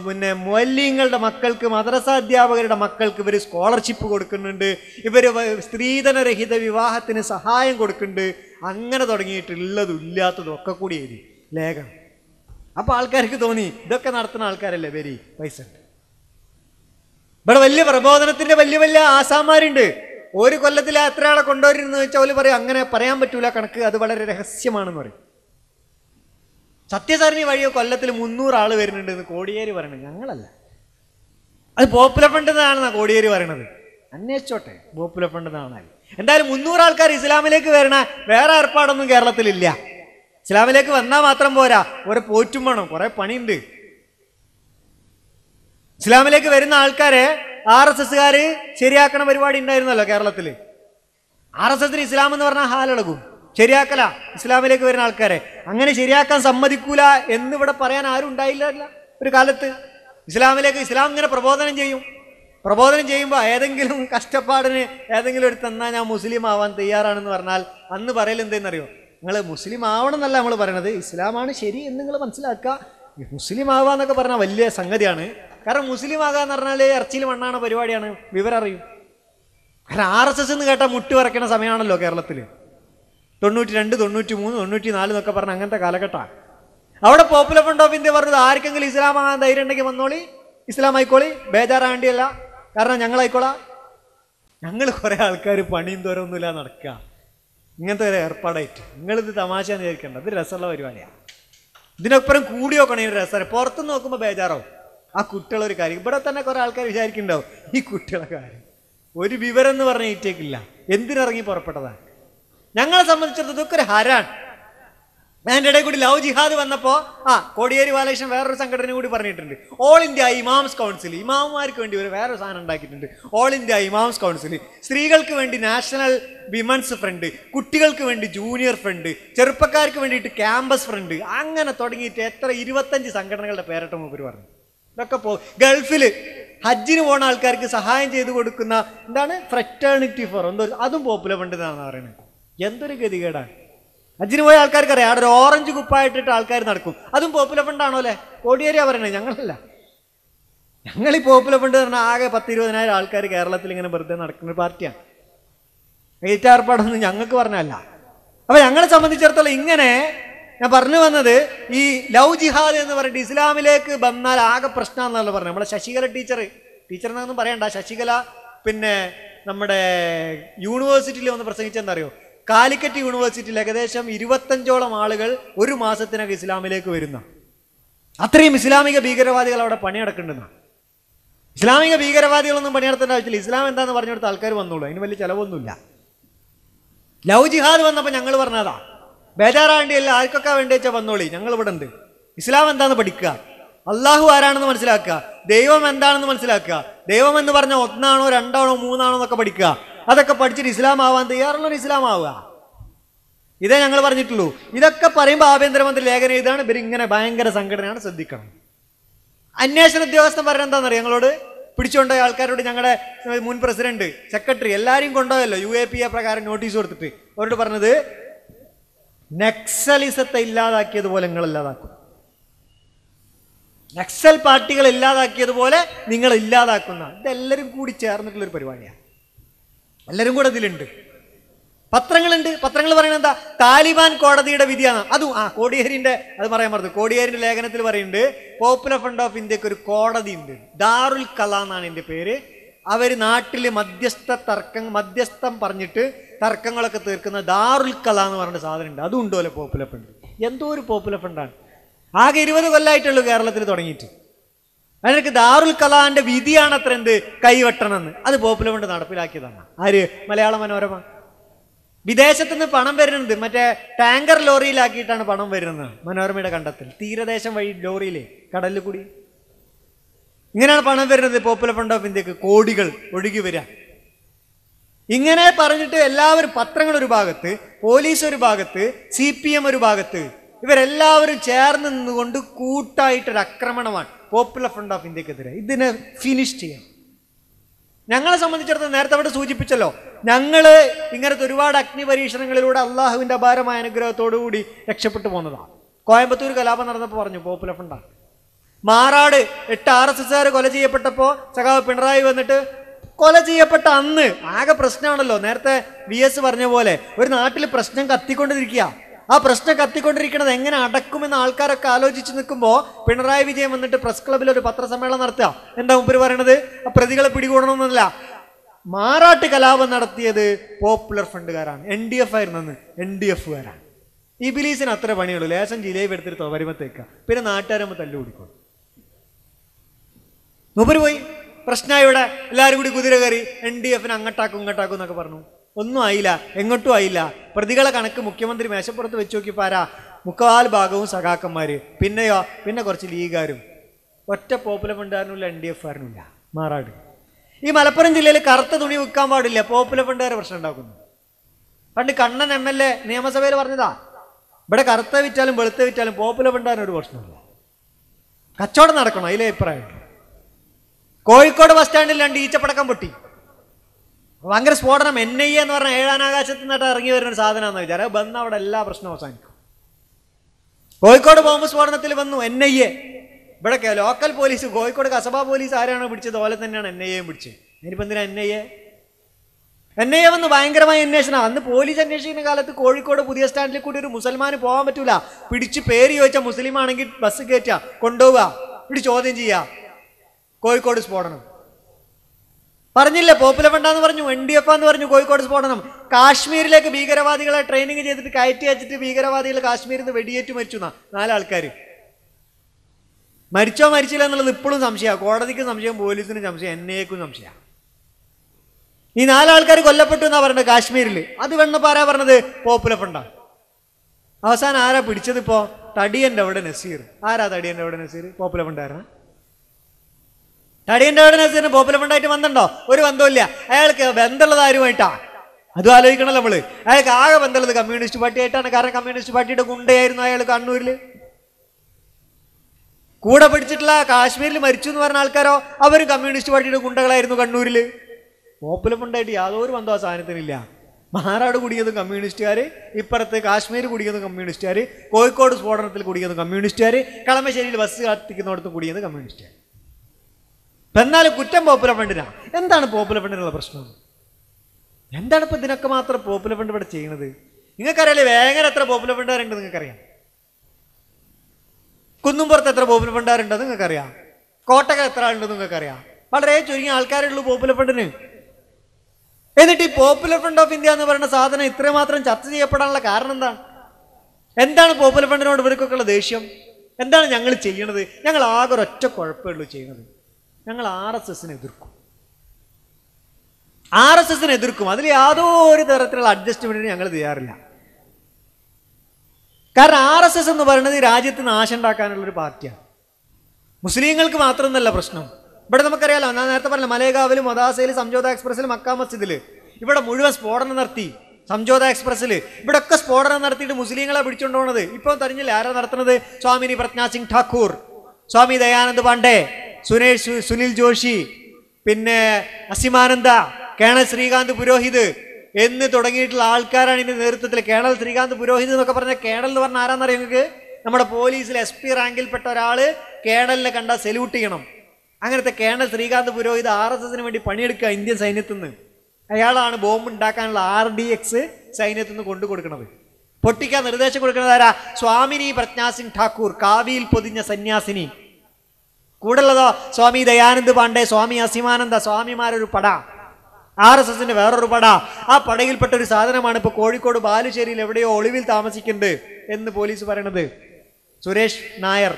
[SPEAKER 1] പിന്നെ മൂല്യങ്ങളുടെ മക്കൾക്ക് മദ്രസ അധ്യാപകരുടെ മക്കൾക്ക് ഇവർ സ്കോളർഷിപ്പ് കൊടുക്കുന്നുണ്ട്. ഇവർ സ്ത്രീധനരഹിത വിവാഹത്തിന് സഹായം കൊടുക്കുന്നുണ്ട്. അങ്ങനെ തുടങ്ങിയിട്ടുള്ളതും ഇല്ലാത്തതും ഒക്കെ കൂടി എഴുതി. ലേഖനം. അപ്പോൾ ആൾക്കാർക്ക് തോന്നി ഇതൊക്കെ നടത്തുന്ന ആൾക്കാരല്ലേ വരി പൈസ ഉണ്ട്. ഇവിടെ വലിയ പ്രബോധനത്തിന്റെ വലിയ വലിയ ആസാമാരുണ്ട് ഒരു കൊല്ലത്തിൽ എത്ര ആളെ കൊണ്ടുവരുന്നു വെച്ചാൽ അവർ പറയും അങ്ങനെ പറയാൻ പറ്റൂല കണക്ക് അത് വളരെ രഹസ്യമാണെന്ന് പറയും. സത്യസാരണി വഴി കൊല്ലത്തിൽ മുന്നൂറ് ആൾ വരുന്നുണ്ട് എന്ന് കോടിയേരി പറയണത് ഞങ്ങളല്ല. അത് പോപ്പുലർ ഫണ്ട് എന്നാണെന്നാണ് കോടിയേരി പറയണത്. അന്വേഷിച്ചോട്ടെ പോപ്പുലർ ഫണ്ട് എന്നാണ് എന്തായാലും മുന്നൂറ് ആൾക്കാർ ഇസ്ലാമിലേക്ക് വരണ വേറെ ഏർപ്പാടൊന്നും കേരളത്തിലില്ല. ഇസ്ലാമിലേക്ക് വന്നാൽ മാത്രം പോരാ. ഒരു പോറ്റും വേണം. കുറെ പണിയുണ്ട്. ഇസ്ലാമിലേക്ക് വരുന്ന ആൾക്കാരെ ആർ എസ് എസ്സുകാർ ശരിയാക്കണ പരിപാടി ഉണ്ടായിരുന്നല്ലോ കേരളത്തിൽ ആർ എസ് എസിന് ഇസ്ലാം എന്ന് പറഞ്ഞാൽ ഹാലളകും. ശരിയാക്കല. ഇസ്ലാമിലേക്ക് വരുന്ന ആൾക്കാരെ. അങ്ങനെ ശരിയാക്കാൻ സമ്മതിക്കൂല എന്ന് ഇവിടെ പറയാൻ ആരും ഉണ്ടായില്ല ഒരു കാലത്ത്. ഇസ്ലാമിലേക്ക് ഇസ്ലാം ഇങ്ങനെ പ്രബോധനം ചെയ്യും. പ്രബോധനം ചെയ്യുമ്പോൾ ഏതെങ്കിലും കഷ്ടപ്പാടിന് ഏതെങ്കിലും ഒരു തന്നാൽ ഞാൻ മുസ്ലിം ആവാൻ തയ്യാറാണെന്ന് പറഞ്ഞാൽ അന്ന് പറയൽ എന്തെന്നറിയോ? നിങ്ങൾ മുസ്ലിം ആവണം എന്നല്ല നമ്മൾ പറയണത്. ഇസ്ലാമാണ് ശരി എന്ന് നിങ്ങൾ മനസ്സിലാക്കുക. മുസ്ലിം മുസ്ലിം ആവാന്നൊക്കെ പറഞ്ഞാൽ വലിയ സംഗതിയാണ്. കാരണം മുസ്ലിം ആകാന്ന് പറഞ്ഞാൽ ഇറച്ചിയിൽ മണ്ണാണ് പരിപാടിയാണ്. വിവരം അറിയും. കാരണം ആർ എസ് എസ് എന്ന് കേട്ടാൽ മുട്ടി വരയ്ക്കണ സമയമാണല്ലോ കേരളത്തിൽ തൊണ്ണൂറ്റി രണ്ട് തൊണ്ണൂറ്റി മൂന്ന് തൊണ്ണൂറ്റി നാല് എന്നൊക്കെ പറഞ്ഞ അങ്ങനത്തെ കാലഘട്ടമാണ് അവിടെ പോപ്പുലർ ഫ്രണ്ട് ഓഫ് ഇന്ത്യ പറഞ്ഞത് ആർക്കെങ്കിലും ഇസ്ലാം ആകാൻ ധൈര്യം ഉണ്ടെങ്കിൽ വന്നോളി. ഇസ്ലാം ആയിക്കോളി. ബേജാറാണ്ടിയല്ല. കാരണം ഞങ്ങളായിക്കോളാം. ഞങ്ങൾ കുറേ ആൾക്കാർ പണിയും തോരൊന്നുമില്ല നടക്കുക ഇങ്ങനത്തെ ഒരു ഏർപ്പാടായിട്ട്. നിങ്ങളിത് തമാശ എന്ന് വിചാരിക്കേണ്ട. ഇത് രസമുള്ള പരിപാടിയാണ് ഇതിനപ്പുറം കൂടി നോക്കണം ഈ രസം പുറത്ത് നോക്കുമ്പോൾ ബേജാറാവും. ആ കുട്ടികളൊരു കാര്യം. ഇവിടെ തന്നെ കുറെ ആൾക്കാർ വിചാരിക്കുന്നുണ്ടാവും. ഈ കുട്ടികളെ കാര്യം. ഒരു വിവരം എന്ന് പറഞ്ഞ ഈറ്റേക്കില്ല. എന്തിനിറങ്ങി പുറപ്പെട്ടതാണ് ഞങ്ങളെ സംബന്ധിച്ചിടത്തോളം ഇതൊക്കെ ഒരു ഹരാണ്. അതിന്റെ ഇടയിൽ കൂടി ലവ് ജിഹാദ് വന്നപ്പോൾ ആ കോടിയേരി ബാലകൃഷ്ണൻ വേറൊരു സംഘടന കൂടി പറഞ്ഞിട്ടുണ്ട്. ഓൾ ഇന്ത്യ ഇമാംസ് കൗൺസിൽ ഇമാമുമാർക്ക് വേണ്ടി ഒരു വേറൊരു സാധനം ഉണ്ടാക്കിയിട്ടുണ്ട്. ഓൾ ഇന്ത്യ ഇമാംസ് കൗൺസിൽ സ്ത്രീകൾക്ക് വേണ്ടി നാഷണൽ വിമൻസ് ഫ്രണ്ട് കുട്ടികൾക്ക് വേണ്ടി ജൂനിയർ ഫ്രണ്ട് ചെറുപ്പക്കാർക്ക് വേണ്ടിയിട്ട് ക്യാമ്പസ് ഫ്രണ്ട് അങ്ങനെ തുടങ്ങിയിട്ട് എത്ര ഇരുപത്തഞ്ച് സംഘടനകളുടെ പേരട്ട മൂപ്പര് പറഞ്ഞു. ഇതൊക്കെ പോ ഗൾഫിൽ ഹജ്ജിന് പോണ ആൾക്കാർക്ക് സഹായം ചെയ്തു കൊടുക്കുന്ന എന്താണ്? ഫ്രറ്റേണിറ്റി ഫോർ എന്തോ അതും പോപ്പുലർ ഫണ്ട് എന്നാണ് പറയുന്നത്. എന്തൊരു ഗതികേടാണ് ഹജ്ജിന് പോയ ആൾക്കാർക്ക് അറിയാം അവിടെ ഒരു ഓറഞ്ച് കുപ്പായിട്ടിട്ട് ആൾക്കാർ നടക്കും. അതും പോപ്പുലർ ഫണ്ടാണോ അല്ലേ? കോടിയേരിയാ പറയണത് ഞങ്ങളല്ല. ഞങ്ങൾ ഈ പോപ്പുലർ ഫണ്ട് പറഞ്ഞാൽ ആകെ പത്ത് ഇരുപതിനായിരം ആൾക്കാർ കേരളത്തിൽ ഇങ്ങനെ വെറുതെ നടക്കുന്ന ഒരു പാർട്ടിയാണ്. ഏറ്റാർപ്പാടൊന്നും ഞങ്ങൾക്ക് പറഞ്ഞല്ല അപ്പൊ ഞങ്ങളെ സംബന്ധിച്ചിടത്തോളം ഇങ്ങനെ ഞാൻ പറഞ്ഞു വന്നത് ഈ ലവ് ജിഹാദ് എന്ന് പറഞ്ഞിട്ട് ഇസ്ലാമിലേക്ക് വന്നാൽ ആകെ പ്രശ്നമാണെന്നല്ല പറഞ്ഞു നമ്മളെ ശശികല ടീച്ചർ എന്നൊന്നും പറയണ്ട. ശശികല പിന്നെ നമ്മുടെ യൂണിവേഴ്സിറ്റിയിൽ വന്ന് പ്രസംഗിച്ചെന്താ അറിയോ? കാലിക്കറ്റ് യൂണിവേഴ്സിറ്റിയിൽ ഏകദേശം ഇരുപത്തഞ്ചോളം ആളുകൾ ഒരു മാസത്തിനകം ഇസ്ലാമിലേക്ക് വരുന്ന. അത്രയും ഇസ്ലാമിക ഭീകരവാദികൾ അവിടെ പണിയെടുക്കുന്നുണ്ടെന്നാ ഇസ്ലാമിക ഭീകരവാദികളൊന്നും പണിയെടുത്തേണ്ട ആവശ്യമില്ല. ഇസ്ലാം എന്താന്ന് പറഞ്ഞെടുത്ത ആൾക്കാർ വന്നോളൂ. അതിന് വലിയ ചിലവൊന്നുമില്ല. ലവ് ജിഹാദ് വന്നപ്പോൾ ഞങ്ങൾ പറഞ്ഞതാ. ബേജാറാണ്ടിയല്ല ആർക്കൊക്കെ വേണ്ടി വെച്ചാൽ വന്നോളി? ഞങ്ങൾ ഇവിടെ ഉണ്ട് ഇസ്ലാം എന്താന്ന് പഠിക്കുക? അള്ളാഹു ആരാണെന്ന് മനസ്സിലാക്കുക? ദൈവം എന്താണെന്ന് മനസ്സിലാക്കുക? ദൈവം എന്ന് പറഞ്ഞാൽ ഒന്നാണോ രണ്ടാണോ മൂന്നാണോ എന്നൊക്കെ പഠിക്കുക. അതൊക്കെ പഠിച്ചിട്ട് ഇസ്ലാം ആവാൻ തയ്യാറുള്ളവർ ഇസ്ലാം ആവുക ഇതേ ഞങ്ങൾ പറഞ്ഞിട്ടുള്ളൂ. ഇതൊക്കെ പറയുമ്പോൾ ആഭ്യന്തരമന്ത്രി ലേഖനം ഇതാണ് ഇവർ ഇങ്ങനെ ഭയങ്കര സംഘടനയാണ് ശ്രദ്ധിക്കണം. അന്വേഷണ ഉദ്യോഗസ്ഥൻ പറഞ്ഞ എന്താണെന്നറിയോ ഞങ്ങളോട്? പിടിച്ചുകൊണ്ടോ ആൾക്കാരോട് ഞങ്ങളുടെ മുൻ പ്രസിഡന്റ് സെക്രട്ടറി എല്ലാവരും കൊണ്ടോയല്ലോ യു എ പി എ പ്രകാരം നോട്ടീസ് കൊടുത്തിട്ട്. അവരോട് പറഞ്ഞത് നക്സലിസത്തെ ഇല്ലാതാക്കിയതുപോലെ നിങ്ങൾ ഇല്ലാതാക്കും. നക്സൽ പാർട്ടികൾ ഇല്ലാതാക്കിയതുപോലെ നിങ്ങൾ ഇല്ലാതാക്കുന്ന. ഇതെല്ലാവരും കൂടി ചേർന്നിട്ടുള്ളൊരു പരിപാടിയാണ്. എല്ലാവരും കൂടെ ഇതിലുണ്ട്. പത്രങ്ങളുണ്ട്. പത്രങ്ങൾ പറയുന്നത് എന്താ? താലിബാൻ കോടതിയുടെ വിധിയാണ്. അതും ആ കോടിയേരിന്റെ അത് പറയാൻ പറഞ്ഞു കോടിയേരിന്റെ ലേഖനത്തിൽ പറയുന്നുണ്ട് പോപ്പുലർ ഫ്രണ്ട് ഓഫ് ഇന്ത്യയ്ക്ക് ഒരു കോടതി ഉണ്ട്. ദാറുൽ കല എന്നാണ് എന്റെ പേര്. അവർ നാട്ടിൽ മധ്യസ്ഥ തർക്കം മധ്യസ്ഥം പറഞ്ഞിട്ട് തർക്കങ്ങളൊക്കെ തീർക്കുന്ന ദാറുൽ കല എന്ന് പറഞ്ഞ സാധനം ഉണ്ട് അതും ഉണ്ടോ പോപ്പുലർ ഫ്രണ്ട് എന്തോ ഒരു പോപ്പുലർ ഫണ്ടാണ് ആകെ ഇരുപത് കൊല്ലമായിട്ടുള്ളൂ കേരളത്തിൽ തുടങ്ങിയിട്ട്. അതിനൊക്കെ ദാറുൽ കലാന്റെ വിധിയാണ് അത്ര എന്ത്? കൈവെട്ടണമെന്ന്. അത് പോപ്പുലർ കൊണ്ട് നടപ്പിലാക്കിയതാണ്. ആര്? മലയാള മനോരമ. വിദേശത്ത് നിന്ന് പണം വരുന്നത് മറ്റേ ടാങ്കർ ലോറിയിലാക്കിയിട്ടാണ് പണം വരുന്നത് മനോരമയുടെ കണ്ടത്തിൽ. തീരദേശം വഴി ലോറിയിൽ കടലിൽ കൂടി. ഇങ്ങനെയാണ് പണം വരുന്നത് പോപ്പുലർ ഫണ്ട് ഓഫ് ഇന്ത്യയ്ക്ക്. കോടികൾ ഒഴുകി വരിക. ഇങ്ങനെ പറഞ്ഞിട്ട് എല്ലാവരും പത്രങ്ങൾ ഒരു ഭാഗത്ത് പോലീസ് ഒരു ഭാഗത്ത് സി പി എം ഒരു ഭാഗത്ത് ഇവരെല്ലാവരും ചേർന്ന് നിന്നുകൊണ്ട് കൂട്ടായിട്ടൊരു ആക്രമണമാണ് പോപ്പുലർ ഫ്രണ്ട് ഓഫ് ഇന്ത്യക്കെതിരെ ഇതിനെ ഫിനിഷ് ചെയ്യണം. ഞങ്ങളെ സംബന്ധിച്ചിടത്തോളം നേരത്തെ അവിടെ സൂചിപ്പിച്ചല്ലോ. ഞങ്ങൾ ഇങ്ങനത്തെ ഒരുപാട് അഗ്നി പരീക്ഷണങ്ങളിലൂടെ അള്ളാഹുവിന്റെ അപാരമായ അനുഗ്രഹത്തോടുകൂടി രക്ഷപ്പെട്ടു പോകുന്നതാണ് കോയമ്പത്തൂർ കലാപം നടന്നപ്പോൾ പറഞ്ഞു പോപ്പുലർ ഫ്രണ്ടാണ് മാറാട് എട്ട് ആർ എസ് എസ്സുകാർ കൊല ചെയ്യപ്പെട്ടപ്പോൾ സഖാവ് പിണറായി വന്നിട്ട് കൊല ചെയ്യപ്പെട്ട അന്ന് ആകെ പ്രശ്നമാണല്ലോ. നേരത്തെ വി എസ് പറഞ്ഞ പോലെ ഒരു നാട്ടിൽ പ്രശ്നം കത്തിക്കൊണ്ടിരിക്കുക. ആ പ്രശ്നം കത്തിക്കൊണ്ടിരിക്കുന്നത് എങ്ങനെ അടക്കുമെന്ന് ആൾക്കാരൊക്കെ ആലോചിച്ച് നിൽക്കുമ്പോൾ പിണറായി വിജയൻ വന്നിട്ട് പ്രസ് ക്ലബിൽ ഒരു പത്രസമ്മേളനം നടത്തുക. എന്താ മുമ്പ് പറയണത്? പ്രതികളെ പിടികൂടണമെന്നല്ല. മാറാട്ട് കലാപം നടത്തിയത് പോപ്പുലർ ഫണ്ടുകാരാണ് എൻ ഡി എഫ് ആയിരുന്നെന്ന്. എൻ ഡി എഫുകാരാണ് ഈ ബിലീസിന് അത്ര പണിയുള്ളൂ. ലേശം ജിലേബി എടുത്തിട്ട് വരുമ്പത്തേക്ക പിന്നെ നാട്ടുകാരമ്മ തല്ലു കുടിക്കും മൂപ്പര് പോയി. പ്രശ്നമായി ഇവിടെ. എല്ലാവരും കൂടി കുതിര കയറി. എൻ ഡി എഫിന് അങ്ങോട്ടാക്കും ഇങ്ങോട്ടാക്കും എന്നൊക്കെ പറഞ്ഞു. ഒന്നും ആയില്ല എങ്ങോട്ടും ആയില്ല. പ്രതികളെ കണക്ക് മുഖ്യമന്ത്രി മേശപ്പുറത്ത് വെച്ച് നോക്കിപ്പാരാ മുക്കാൽ ഭാഗവും സഖാക്കന്മാര്. പിന്നെയോ പിന്നെ കുറച്ച് ലീഗുകാരും. ഒറ്റ പോപ്പുലർ ഫണ്ടുകാരനുമില്ല എൻ ഡി എഫ് കാരനുമില്ല. മാറാട്. ഈ മലപ്പുറം ജില്ലയിൽ കറുത്ത തുണി വിൽക്കാൻ പാടില്ല. പോപ്പുലർ ഫണ്ടുകാരെ പ്രശ്നം ഉണ്ടാക്കുന്നു. പണ്ട് കണ്ണൻ എം എൽ എ നിയമസഭയിൽ പറഞ്ഞതാ. ഇവിടെ കറുത്ത വിറ്റാലും വെളുത്ത വിറ്റാലും പോപ്പുലർ ഫണ്ടുകാരൻ ഒരു പ്രശ്നമില്ല കച്ചവടം നടക്കണം അതിലെ അഭിപ്രായം കോഴിക്കോട് ബസ് സ്റ്റാൻഡിൽ രണ്ട് ഈച്ചപ്പടക്കം പൊട്ടി. ഭയങ്കര സ്ഫോടനം. എൻ ഐ എന്ന് പറഞ്ഞാൽ ഏഴാനാകാശത്ത് നിന്നിട്ട് ഇറങ്ങി വരുന്ന ഒരു സാധനമാണെന്ന് വിചാരം വന്ന് അവിടെ എല്ലാ പ്രശ്നവും അവസാനിക്കും. കോഴിക്കോട് ബോംബ് സ്ഫോടനത്തിൽ വന്നു എൻ ഐ എ ഇവിടെ local police Kozhikode Kasaba police ആരാണോ പിടിച്ചത് പോലെ തന്നെയാണ് എൻ ഐ എയും പിടിച്ചത്. ഇനിയിപ്പോൾ എന്തിനാ N I A N I A വന്ന് ഭയങ്കരമായ അന്വേഷണം അന്ന് പോലീസ് അന്വേഷിക്കുന്ന കാലത്ത് കോഴിക്കോട് പുതിയ സ്റ്റാൻഡിൽ കൂടി ഒരു മുസൽമാന് പോകാൻ പറ്റൂല. പിടിച്ച് പേര് ചോദിച്ചാൽ മുസ്ലിം ആണെങ്കിൽ ബസ് കയറ്റുക കൊണ്ടുപോവുക ഇവിടെ ചോദ്യം ചെയ്യുക കോഴിക്കോട് സ്ഫോടനം. പറഞ്ഞില്ലേ പോപ്പുലർ ഫണ്ടാന്ന് പറഞ്ഞു എൻ ഡി എഫ് എന്ന് പറഞ്ഞു കോഴിക്കോട് സ്ഫോടനം. കാശ്മീരിലേക്ക് ഭീകരവാദികളെ ട്രെയിനിങ് ചെയ്തിട്ട് കയറ്റി അയച്ചിട്ട് ഭീകരവാദികൾ കാശ്മീരിൽ നിന്ന് വെടിയേറ്റ് മരിച്ചു എന്നാ നാലാൾക്കാർ മരിച്ചോ മരിച്ചില്ല എന്നുള്ളത് ഇപ്പോഴും സംശയമാണ് കോടതിക്ക് സംശയം പോലീസിന് സംശയം എൻ എക്കും സംശയമാണ് ഈ നാലാൾക്കാർ കൊല്ലപ്പെട്ടു എന്നാ പറഞ്ഞത് കാശ്മീരിൽ അത് വെണ്ണപ്പോ ആരാ പറഞ്ഞത്? പോപ്പുലർ ഫണ്ടാണ് അവസാനം ആരാ പിടിച്ചത് ഇപ്പോ? തടിയന്റെ അവിടെ നസീർ. ആരാ തടിയന്റെ അവിടെ നസീർ? പോപ്പുലർ ഫണ്ടായിരുന്ന തടിയന്റെ അവിടെ നസീറിന് പോപ്പുലർ ഫണ്ടായിട്ട് ബന്ധമുണ്ടോ ഒരു ബന്ധമില്ല അയാൾക്ക് ബന്ധമുള്ളത് ആരുമായിട്ടാ? അതും ആലോചിക്കണല്ലോ നമ്മൾ. അയാൾക്ക് ആകെ ബന്ധമുള്ളത് കമ്മ്യൂണിസ്റ്റ് പാർട്ടി ആയിട്ടാണ്. കാരണം കമ്മ്യൂണിസ്റ്റ് പാർട്ടിയുടെ ഗുണ്ടയായിരുന്നു അയാൾ കണ്ണൂരിൽ കൂടെ പിടിച്ചിട്ടുള്ള കാശ്മീരിൽ മരിച്ചു എന്ന് പറഞ്ഞ ആൾക്കാരോ? അവർ കമ്മ്യൂണിസ്റ്റ് പാർട്ടിയുടെ ഗുണ്ടകളായിരുന്നു കണ്ണൂരിൽ പോപ്പുലർ ഫണ്ടായിട്ട് യാതൊരു ബന്ധവും ആ സാധനത്തിനില്ല. മഹാരാട് കുടിക്കുന്നതും കമ്മ്യൂണിസ്റ്റുകാർ ഇപ്പുറത്ത് കാശ്മീർ കുടിക്കുന്നതും കമ്മ്യൂണിസ്റ്റുകാർ കോഴിക്കോട് സ്ഫോടനത്തിൽ കുടിക്കുന്നത് കമ്മ്യൂണിസ്റ്റുകാർ കളമശ്ശേരിയിൽ ബസ് കാത്തിക്കുന്നിടത്ത് കുടിക്കുന്നത് കമ്മ്യൂണിസ്റ്റുകാർ എന്നാലും കുറ്റം പോപ്പുലർ ഫണ്ടിനാ. എന്താണ് പോപ്പുലർ ഫണ്ടിനുള്ള പ്രശ്നം? എന്താണ് ഇപ്പം ഇതിനൊക്കെ മാത്രം പോപ്പുലർ ഫണ്ട് ഇവിടെ ചെയ്യുന്നത്? നിങ്ങൾക്കറിയാലേ വേഗം എത്ര പോപ്പുലർ ഫണ്ടുകാരുണ്ട് നിങ്ങൾക്കറിയാം? കുന്നുംപുറത്ത് എത്ര പോപ്പുലർ ഫണ്ടുകാരുണ്ടെന്ന് നിങ്ങൾക്കറിയാം? കോട്ടക എത്ര ആളുണ്ടെന്ന് നിങ്ങൾക്കറിയാം? വളരെ ചുരുങ്ങിയ ആൾക്കാരേ ഉള്ളൂ പോപ്പുലർ ഫണ്ടിന്. എന്നിട്ട് ഈ പോപ്പുലർ ഫ്രണ്ട് ഓഫ് ഇന്ത്യ എന്ന് പറയുന്ന സാധനം ഇത്രമാത്രം ചർച്ച ചെയ്യപ്പെടാനുള്ള കാരണം എന്താണ്? എന്താണ് പോപ്പുലർ ഫ്രണ്ടിനോട് ഇവർക്കൊക്കെ ഉള്ള ദേഷ്യം? എന്താണ് ഞങ്ങൾ ചെയ്യണത്? ഞങ്ങൾ ആകെ ഒരൊറ്റ കുഴപ്പമുള്ളൂ ചെയ്യുന്നത്. ഞങ്ങൾ ആർ എസ് എസിനെ എതിർക്കും. ആർ എസ് എസിനെ എതിർക്കും. അതിൽ യാതൊരു തരത്തിലുള്ള അഡ്ജസ്റ്റ്മെന്റിന് ഞങ്ങൾ തയ്യാറില്ല. കാരണം ആർ എസ് എസ് എന്ന് പറയുന്നത് രാജ്യത്ത് നാശം ഉണ്ടാക്കാനുള്ള ഒരു പാർട്ടിയാണ്. മുസ്ലിങ്ങൾക്ക് മാത്രമെന്നല്ല പ്രശ്നം. ഇവിടെ നമുക്കറിയാലോ ഞാൻ നേരത്തെ പറഞ്ഞ മലേഗാവിൽ മദാസയിൽ സംജോത എക്സ്പ്രസ്സിൽ മക്ക മസ്ജിദിൽ ഇവിടെ മുഴുവൻ സ്ഫോടനം നടത്തി. സംജോത എക്സ്പ്രസ്സിൽ ഇവിടെ ഒക്കെ സ്ഫോടനം നടത്തിയിട്ട് മുസ്ലിങ്ങളെ പിടിച്ചുകൊണ്ട് പോണത്. ഇപ്പോൾ തരിഞ്ഞില്ല ആരാ നടത്തുന്നത്? സ്വാമിനി പ്രജ്ഞാ സിംഗ് ഠാക്കൂർ. സ്വാമി ദയാനന്ദ് പാണ്ഡെ സുനേഷ് സുനിൽ ജോഷി പിന്നെ അസിമാനന്ദ കേണൽ ശ്രീകാന്ത് പുരോഹിത് എന്ന് തുടങ്ങിയിട്ടുള്ള ആൾക്കാരാണ് ഇതിന്റെ നേതൃത്വത്തിൽ. കേണൽ ശ്രീകാന്ത് പുരോഹിത് എന്നൊക്കെ പറഞ്ഞ കേണൽ എന്ന് പറഞ്ഞ ആരാന്നറിയാം നിങ്ങൾക്ക്? നമ്മുടെ പോലീസിൽ എസ് പി റാങ്കിൽപ്പെട്ട ഒരാൾ കേണലിനെ കണ്ടാൽ സല്യൂട്ട് ചെയ്യണം. അങ്ങനത്തെ colonel Srikanth Purohit R S എസിന് വേണ്ടി പണിയെടുക്കുക ഇന്ത്യൻ സൈന്യത്തിൽ നിന്ന്. അയാളാണ് ബോംബ് ഉണ്ടാക്കാനുള്ള ആർ ഡി എക്സ് സൈന്യത്തിൽ നിന്ന് കൊണ്ടു കൊടുക്കുന്നത്. പൊട്ടിക്കാൻ നിർദ്ദേശം കൊടുക്കുന്നതാരാ സ്വാമിനി പ്രജ്ഞാസിംഗ് ഠാക്കൂർ കാവിയിൽ പൊതിഞ്ഞ സന്യാസിനി. കൂടുള്ളതോ സ്വാമി ദയാനന്ദ് പാണ്ഡെ സ്വാമി അസിമാനന്ദ സ്വാമിമാരൊരു പട. ആർ എസ് എസിന്റെ വേറൊരു പട. ആ പടയിൽപ്പെട്ട ഒരു സാധനമാണ് ഇപ്പൊ കോഴിക്കോട് ബാലുശ്ശേരിയിൽ എവിടെയോ ഒളിവിൽ താമസിക്കുന്നുണ്ട് എന്ന് പോലീസ് പറയണത്. സുരേഷ് നായർ.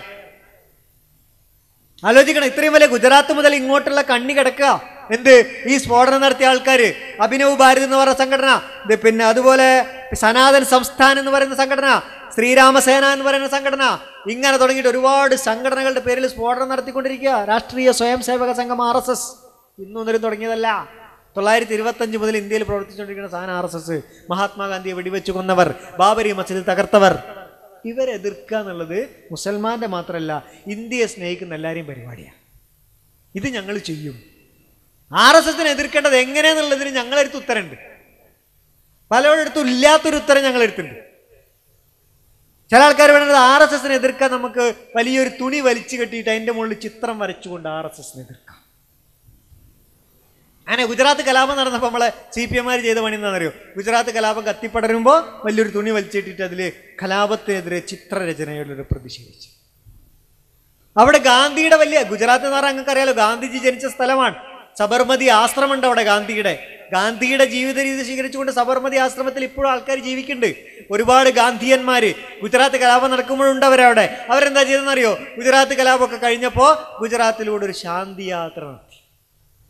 [SPEAKER 1] ആലോചിക്കണം ഇത്രയും വലിയ ഗുജറാത്ത് മുതൽ ഇങ്ങോട്ടുള്ള കണ്ണി കിടക്കുക. എന്ത്? ഈ സ്ഫോടനം നടത്തിയ ആൾക്കാര്. അഭിനവ് ഭാരത് എന്ന് പറയുന്ന സംഘടന. പിന്നെ അതുപോലെ സനാതൻ സംസ്ഥാൻ എന്ന് പറയുന്ന സംഘടന. ശ്രീരാമസേന എന്ന് പറയുന്ന സംഘടന. ഇങ്ങനെ തുടങ്ങിയിട്ട് ഒരുപാട് സംഘടനകളുടെ പേരിൽ സ്ഫോടനം നടത്തിക്കൊണ്ടിരിക്കുക. രാഷ്ട്രീയ സ്വയം സേവക സംഘം ആർ എസ് എസ്. ഇന്നൊന്നും തുടങ്ങിയതല്ല. തൊള്ളായിരത്തി ഇരുപത്തഞ്ച് മുതൽ ഇന്ത്യയിൽ പ്രവർത്തിച്ചുകൊണ്ടിരിക്കുന്ന സാധനം ആർ എസ് എസ്. മഹാത്മാഗാന്ധിയെ വെടിവെച്ച് കൊന്നവർ ബാബരി മസ്ജിദ് തകർത്തവർ. ഇവരെ എതിർക്കുക എന്നുള്ളത് മുസൽമാന്റെ മാത്രമല്ല ഇന്ത്യയെ സ്നേഹിക്കുന്ന എല്ലാവരെയും പരിപാടിയാണ്. ഇത് ഞങ്ങൾ ചെയ്യും. ആർ എസ് എസിനെ എതിർക്കേണ്ടത് എങ്ങനെയാന്നുള്ളതിന് ഞങ്ങളെടുത്ത് ഉത്തരമുണ്ട്. പലയിടത്തും ഇല്ലാത്തൊരു ഉത്തരം ഞങ്ങളെടുത്തുണ്ട് ചില ആൾക്കാർ വേണ്ടത് ആർ എസ് എസിനെ എതിർക്കാൻ നമുക്ക് വലിയൊരു തുണി വലിച്ചു കെട്ടിയിട്ട് അതിന്റെ മുകളിൽ ചിത്രം വരച്ചുകൊണ്ട് ആർ എസ് എസിനെ എതിർക്കാം. അങ്ങനെ ഗുജറാത്ത് കലാപം നടന്നപ്പോൾ നമ്മളെ സി പി എമാർ ചെയ്ത പണി എന്താണെന്നറിയോ? ഗുജറാത്ത് കലാപം കത്തിപ്പടരുമ്പോൾ വലിയൊരു തുണി വലിച്ചിട്ടിട്ട് അതിൽ കലാപത്തിനെതിരെ ചിത്രരചനയോടൊരു പ്രതിഷേധിച്ചു. അവിടെ ഗാന്ധിയുടെ വലിയ ഗുജറാത്ത് എന്ന് പറഞ്ഞാൽ അറിയാലോ ഗാന്ധിജി ജനിച്ച സ്ഥലമാണ്. സബർമതി ആശ്രമമുണ്ട് അവിടെ ഗാന്ധിയുടെ. ഗാന്ധിയുടെ ജീവിത രീതി സ്വീകരിച്ചുകൊണ്ട് സബർമതി ആശ്രമത്തിൽ ഇപ്പോഴും ആൾക്കാർ ജീവിക്കുന്നുണ്ട്. ഒരുപാട് ഗാന്ധിയന്മാർ ഗുജറാത്ത് കലാപം നടക്കുമ്പോഴുണ്ട് അവരവിടെ അവരെന്താ ചെയ്തെന്നറിയോ ഗുജറാത്ത് കലാപമൊക്കെ കഴിഞ്ഞപ്പോൾ ഗുജറാത്തിലൂടെ ഒരു ശാന്തി യാത്ര നടത്തി.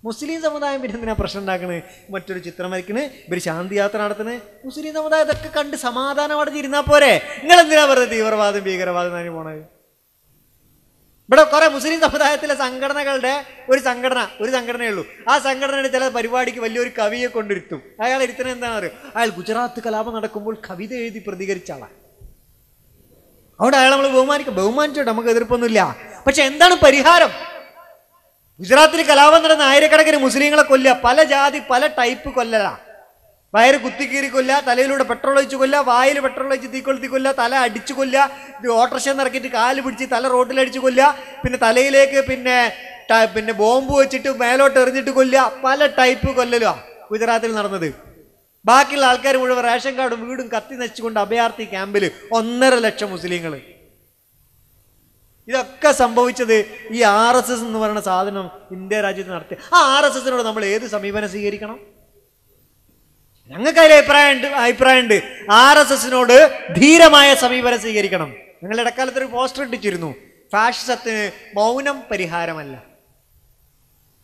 [SPEAKER 1] മുസ്ലിം സമുദായം പിന്നെ എന്തിനാ പ്രശ്നം ഉണ്ടാക്കണേ? മറ്റൊരു ചിത്രം വരയ്ക്കണ്. ഇവർ ശാന്തി യാത്ര നടത്തണേ മുസ്ലിം സമുദായത്തൊക്കെ കണ്ട് സമാധാനം അടഞ്ഞിരുന്നാൽ പോരെ. നിങ്ങൾ എന്തിനാ വെറുതെ തീവ്രവാദം ഭീകരവാദം തന്നെ പോണത്? ഇവിടെ കുറെ മുസ്ലിം സമുദായത്തിലെ സംഘടനകളുടെ ഒരു സംഘടന ഒരു സംഘടനയുള്ളൂ ആ സംഘടനയുടെ ചില പരിപാടിക്ക് വലിയൊരു കവിയെ കൊണ്ടിരുത്തും അയാൾ ഇരുത്തണ എന്താണെന്ന് അറിയോ? അയാൾ ഗുജറാത്ത് കലാപം നടക്കുമ്പോൾ കവിത എഴുതി പ്രതികരിച്ച ആളാണ് അവിടെ അയാൾ നമ്മൾ ബഹുമാനിക്കും. ബഹുമാനിച്ചോട്ടെ നമുക്ക് എതിർപ്പൊന്നുമില്ല. പക്ഷെ എന്താണ് പരിഹാരം? ഗുജറാത്തിൽ കലാപം നടന്ന ആയിരക്കണക്കിന് മുസ്ലിങ്ങളെ കൊല്ലുക. പല ജാതി പല ടൈപ്പ് കൊല്ലല. വയറ് കുത്തിക്കീറി കൊല്ല തലയിലൂടെ പെട്രോൾ ഒഴിച്ച് കൊല്ല വായിൽ പെട്രോൾ ഒഴിച്ച് തീക്കൊളുത്തി കൊല്ല തല അടിച്ചു കൊല്ല ഓട്ടർഷ നിറക്കിയിട്ട് കാൽ പിടിച്ച് തല റോഡിലടിച്ച് കൊല്ല പിന്നെ തലയിലേക്ക് പിന്നെ പിന്നെ ബോംബ് വെച്ചിട്ട് മേലോട്ട് എറിഞ്ഞിട്ട് കൊല്ല പല ടൈപ്പ് കൊല്ലലുവാ ഗുജറാത്തിൽ നടന്നത്. ബാക്കിയുള്ള ആൾക്കാർ മുഴുവൻ റേഷൻ കാർഡും വീടും കത്തി നശിച്ചുകൊണ്ട് അഭയാർത്ഥി ക്യാമ്പിൽ ഒന്നര ലക്ഷം മുസ്ലിങ്ങൾ ഇതൊക്കെ സംഭവിച്ചത് ഈ ആർ എസ് എസ് എന്ന് പറയുന്ന സാധനം ഇന്ത്യ രാജ്യത്ത് നടത്തി ആ ആർ എസ് എസിനോട് നമ്മൾ ഏത് സമീപനം സ്വീകരിക്കണം? ഞങ്ങൾക്ക് അതിൽ അഭിപ്രായമുണ്ട് അഭിപ്രായമുണ്ട്. ആർ എസ് എസിനോട് ധീരമായ സമീപനം സ്വീകരിക്കണം. ഞങ്ങൾ ഇടക്കാലത്ത് ഒരു പോസ്റ്റർ ഇട്ടിച്ചിരുന്നു. ഫാഷിസത്തിന് മൗനം പരിഹാരമല്ല.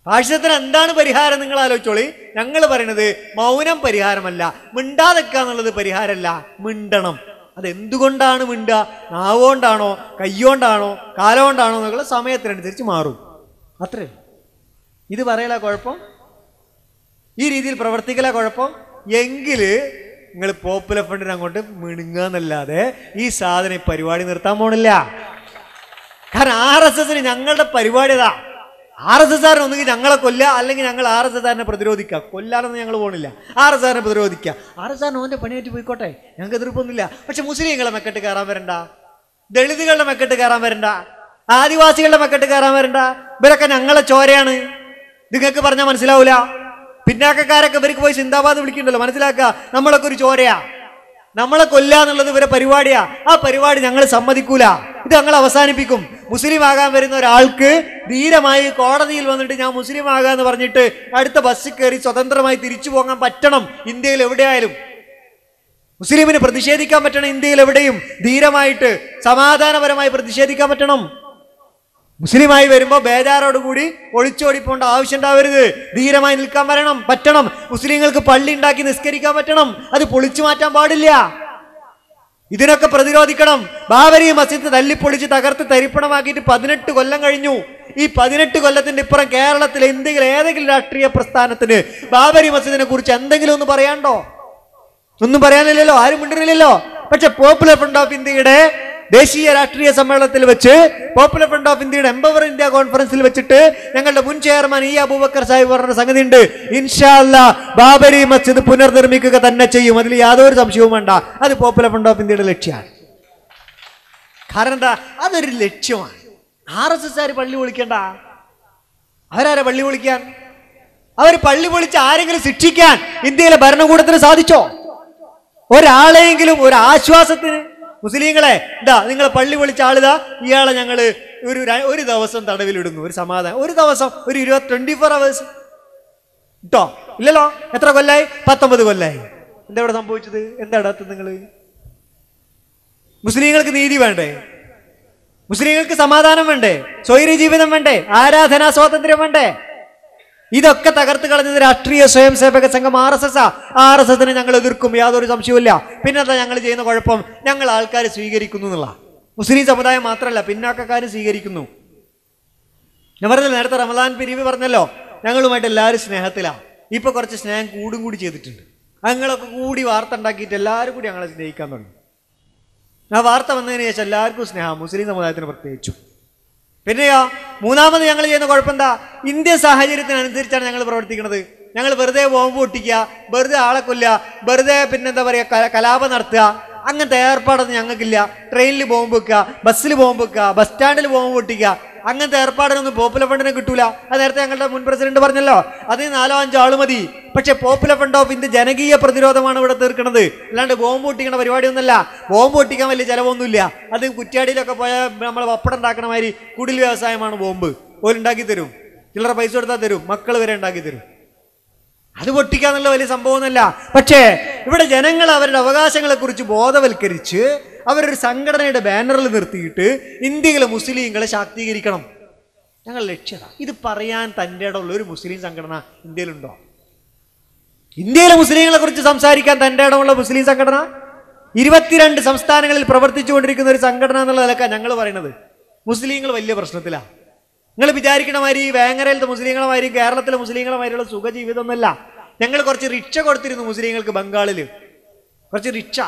[SPEAKER 1] ഫാഷിസത്തിന് എന്താണ് പരിഹാരം നിങ്ങൾ ആലോചിച്ചോളി. ഞങ്ങൾ പറയണത് മൗനം പരിഹാരമല്ല. മിണ്ടാതെക്കുക എന്നുള്ളത് പരിഹാരമല്ല. മിണ്ടണം. അതെന്തുകൊണ്ടാണ് മിണ്ട നാവുകൊണ്ടാണോ? കയ്യോണ്ടാണോ കാലുകൊണ്ടാണോ? എന്നുള്ള സമയത്തിനനുസരിച്ച് മാറും. അത്രേ ഇത് പറയല കുഴപ്പം? ഈ രീതിയിൽ പ്രവർത്തിക്കല കുഴപ്പം? എങ്കിൽ നിങ്ങൾ പോപ്പുലർ ഫണ്ടിന് അങ്ങോട്ട് മിണുങ്ങാന്നല്ലാതെ ഈ സാധനം പരിപാടി നിർത്താൻ പോണില്ല. കാരണം ആർ എസ് എസിന് ഞങ്ങളുടെ പരിപാടി അതാ. ആർ എസ് എസ് ആറിന് ഒന്നുകിൽ ഞങ്ങളെ കൊല്ല അല്ലെങ്കിൽ ഞങ്ങൾ ആർ എസ് എസ് ആറിനെ പ്രതിരോധിക്കുക. കൊല്ലാനൊന്നും ഞങ്ങൾ പോകണില്ല ആർ എസ് ആറിനെ പ്രതിരോധിക്കുക. ആർ എസ് ആറിന് ഓന്റെ പണിയായിട്ട് പോയിക്കോട്ടെ. ഞങ്ങൾക്ക് എതിർപ്പൊന്നുമില്ല. പക്ഷെ മുസ്ലിങ്ങളെ മെക്കെട്ട് കയറാൻ വരണ്ട. ദളിതുകളുടെ മെക്കെട്ട് കയറാൻ വരണ്ട. ആദിവാസികളുടെ മെക്കെട്ട് കയറാൻ വരണ്ട. ഇവരൊക്കെ ഞങ്ങളെ ചോരയാണ്. നിങ്ങൾക്ക് പറഞ്ഞാൽ മനസ്സിലാവൂല. പിന്നാക്കക്കാരൊക്കെ ഇവർക്ക് പോയി സിന്ദാബാദ് വിളിക്കണ്ടല്ലോ മനസ്സിലാക്കുക? നമ്മളൊക്കെ ഒരു ചോരയാ. നമ്മളെ കൊല്ല എന്നുള്ളത് ഇവരെ പരിപാടിയാ. ആ പരിപാടി ഞങ്ങൾ സമ്മതിക്കൂല. ഇത് ഞങ്ങൾ അവസാനിപ്പിക്കും. മുസ്ലിം ആകാൻ വരുന്ന ഒരാൾക്ക് ധീരമായി കോടതിയിൽ വന്നിട്ട് ഞാൻ മുസ്ലിം ആകാന്ന് പറഞ്ഞിട്ട് അടുത്ത ബസ്സിൽ കയറി സ്വതന്ത്രമായി തിരിച്ചു പോകാൻ പറ്റണം. ഇന്ത്യയിൽ എവിടെയായാലും. മുസ്ലിമിന് പ്രതിഷേധിക്കാൻ പറ്റണം ഇന്ത്യയിൽ എവിടെയും. ധീരമായിട്ട് സമാധാനപരമായി പ്രതിഷേധിക്കാൻ പറ്റണം. മുസ്ലിമായി വരുമ്പോൾ ബേജാറോടുകൂടി ഒളിച്ചോടിപ്പോണ്ട ആവശ്യം ഉണ്ടാവരുത് ധീരമായി നിൽക്കാൻ വരണം പറ്റണം. മുസ്ലിങ്ങൾക്ക് പള്ളി ഉണ്ടാക്കി നിസ്കരിക്കാൻ പറ്റണം. അത് പൊളിച്ചു മാറ്റാൻ പാടില്ല. ഇതിനൊക്കെ പ്രതിരോധിക്കണം. ബാബരി മസ്ജിദ് തല്ലിപ്പൊളിച്ച് തകർത്ത് തരിപ്പണമാക്കിയിട്ട് പതിനെട്ട് കൊല്ലം കഴിഞ്ഞു. ഈ പതിനെട്ട് കൊല്ലത്തിന്റെ ഇപ്പുറം കേരളത്തിലെ ഇന്ത്യയിലെ ഏതെങ്കിലും രാഷ്ട്രീയ പ്രസ്ഥാനത്തിന് ബാബരി മസ്ജിദിനെ കുറിച്ച് എന്തെങ്കിലും ഒന്ന് പറയാണ്ടോ ഒന്നും പറയാനില്ലല്ലോ ആരും മിണ്ടുന്നില്ലല്ലോ. പക്ഷെ പോപ്പുലർ ഫ്രണ്ട് ഓഫ് ഇന്ത്യയുടെ ദേശീയ രാഷ്ട്രീയ സമ്മേളനത്തിൽ വെച്ച് പോപ്പുലർ ഫ്രണ്ട് ഓഫ് ഇന്ത്യയുടെ എംപവർ ഇന്ത്യ കോൺഫറൻസിൽ വെച്ചിട്ട് ഞങ്ങളുടെ മുൻ ചെയർമാൻ ഇ അബൂബക്കർ സാഹിബ് പറഞ്ഞ സംഗതി ഉണ്ട് ഇൻഷാല്ല ബാബരി മസ്ജിദ് പുനർനിർമ്മിക്കുക തന്നെ ചെയ്യും. അതിൽ യാതൊരു സംശയവും വേണ്ട. അത് പോപ്പുലർ ഫ്രണ്ട് ഓഫ് ഇന്ത്യയുടെ ലക്ഷ്യമാണ് കാരണം എന്താ? അതൊരു ലക്ഷ്യമാണ്. ആർ എസ് എസ് ആര് പള്ളി വിളിക്കണ്ട? അവരാരെ പള്ളി വിളിക്കാൻ? അവർ പള്ളി വിളിച്ച് ആരെങ്കിലും ശിക്ഷിക്കാൻ ഇന്ത്യയിലെ ഭരണകൂടത്തിന് സാധിച്ചോ? ഒരാളെങ്കിലും ഒരു ആശ്വാസത്തിന് മുസ്ലിങ്ങളെ ഇതാ നിങ്ങൾ പള്ളി വിളിച്ച ആളിതാ ഇയാളെ ഞങ്ങൾ ഒരു ഒരു ദിവസം തടവിലിടുന്നു ഒരു സമാധാനം. ഒരു ദിവസം ഒരു ഇരുപത് ട്വന്റി ഫോർ അവേഴ്സ് കേട്ടോ ഇല്ലല്ലോ? എത്ര കൊല്ലായി? പത്തൊമ്പത് കൊല്ലായി. എന്താ ഇവിടെ സംഭവിച്ചത്? എന്താ ഇടാത്തത് നിങ്ങൾ മുസ്ലിങ്ങൾക്ക് നീതി വേണ്ടേ? മുസ്ലിങ്ങൾക്ക് സമാധാനം വേണ്ടേ? സ്വൈര്യ ജീവിതം വേണ്ടേ? ആരാധനാ സ്വാതന്ത്ര്യം വേണ്ടേ? ഇതൊക്കെ തകർത്ത് കളഞ്ഞത് രാഷ്ട്രീയ സ്വയം സേവക സംഘം R S S R S എസിനെ ഞങ്ങൾ എതിർക്കും യാതൊരു സംശയവുമില്ല. പിന്നെന്താ ഞങ്ങൾ ചെയ്യുന്ന കുഴപ്പം? ഞങ്ങൾ ആൾക്കാർ സ്വീകരിക്കുന്നു എന്നുള്ള. മുസ്ലിം സമുദായം മാത്രമല്ല പിന്നാക്കക്കാരും സ്വീകരിക്കുന്നു. ഞാൻ പറഞ്ഞില്ല നേരത്തെ റമദാൻ പിരിവ് പറഞ്ഞല്ലോ? ഞങ്ങളുമായിട്ട് എല്ലാവരും സ്നേഹത്തിലാണ് ഇപ്പൊ കുറച്ച് സ്നേഹം കൂടും കൂടി ചെയ്തിട്ടുണ്ട്. ഞങ്ങളൊക്കെ കൂടി വാർത്ത ഉണ്ടാക്കിയിട്ട് എല്ലാവരും കൂടി ഞങ്ങളെ സ്നേഹിക്കാൻ തുടങ്ങി. ആ വാർത്ത വന്നതിന് ശേഷം എല്ലാവർക്കും സ്നേഹം മുസ്ലിം സമുദായത്തിന് പ്രത്യേകിച്ചു. പിന്നെയോ മൂന്നാമത് ഞങ്ങൾ ചെയ്യുന്ന കുഴപ്പം ഇന്ത്യ സാഹചര്യത്തിനനുസരിച്ചാണ് ഞങ്ങൾ പ്രവർത്തിക്കുന്നത്. ഞങ്ങൾ വെറുതെ ബോംബ് പൊട്ടിക്കുക വെറുതെ ആളെ കൊല്ലുക വെറുതെ പിന്നെന്താ പറയുക കലാപം നടത്തുക അങ്ങനത്തെ ഏർപ്പാടൊന്നും ഞങ്ങൾക്കില്ല. ട്രെയിനിൽ ബോംബ് വെക്കുക ബസ്സിൽ ബോംബ് വെക്കുക ബസ് സ്റ്റാൻഡിൽ ബോംബ് പൊട്ടിക്കുക അങ്ങനത്തെ ഏർപ്പാടിനൊന്നും പോപ്പുലർ ഫണ്ടിനെ കിട്ടൂല. അത് നേരത്തെ ഞങ്ങളുടെ മുൻ പ്രസിഡന്റ് പറഞ്ഞല്ലോ അത് നാലോ അഞ്ചോ ആൾ മതി. പക്ഷേ പോപ്പുലർ ഫണ്ട് ഓഫ് ഇന്ത്യ ജനകീയ പ്രതിരോധമാണ് ഇവിടെ തീർക്കുന്നത്. അല്ലാണ്ട് ബോംബ് പൊട്ടിക്കണ പരിപാടിയൊന്നുമല്ല. ബോംബ് പൊട്ടിക്കാൻ വലിയ ചിലവൊന്നുമില്ല. അത് കുറ്റ്യാടിയിലൊക്കെ പോയ നമ്മൾ പപ്പടം ഉണ്ടാക്കണ മാതിരി കുടിൽ വ്യവസായമാണ് ബോംബ്. ഓരുണ്ടാക്കി തരും ചില്ലറ പൈസ കൊടുത്താൽ തരും. മക്കൾ വരെ ഉണ്ടാക്കി തരും അത് പൊട്ടിക്കാന്നുള്ള വലിയ സംഭവമൊന്നുമല്ല. പക്ഷേ ഇവിടെ ജനങ്ങൾ അവരുടെ അവകാശങ്ങളെ കുറിച്ച് ബോധവൽക്കരിച്ച് അവരൊരു സംഘടനയുടെ ബാനറിൽ നിർത്തിയിട്ട് ഇന്ത്യയിലെ മുസ്ലിങ്ങളെ ശാക്തീകരിക്കണം. ഞങ്ങൾ ലക്ഷ്യത ഇത് പറയാൻ തന്റെ ഇടമുള്ള ഒരു മുസ്ലിം സംഘടന ഇന്ത്യയിലുണ്ടോ? ഇന്ത്യയിലെ മുസ്ലിങ്ങളെ കുറിച്ച് സംസാരിക്കാൻ തന്റെ ഇടമുള്ള മുസ്ലിം സംഘടന? ഇരുപത്തിരണ്ട് സംസ്ഥാനങ്ങളിൽ പ്രവർത്തിച്ചുകൊണ്ടിരിക്കുന്ന ഒരു സംഘടന എന്നുള്ള നിലക്കാണ് ഞങ്ങൾ പറയുന്നത് മുസ്ലിങ്ങൾ വലിയ പ്രശ്നത്തിലാണ് നിങ്ങൾ വിചാരിക്കണ മാതിരി ഈ വേങ്ങരയിലത്തെ മുസ്ലിങ്ങളുമായിരിക്കും കേരളത്തിലെ മുസ്ലിങ്ങളെ സുഖജീവിതം സുഖജീവിതമൊന്നുമല്ല. ഞങ്ങൾ കുറച്ച് റിക്ഷ കൊടുത്തിരുന്നു മുസ്ലിങ്ങൾക്ക് ബംഗാളിൽ കുറച്ച് റിക്ഷ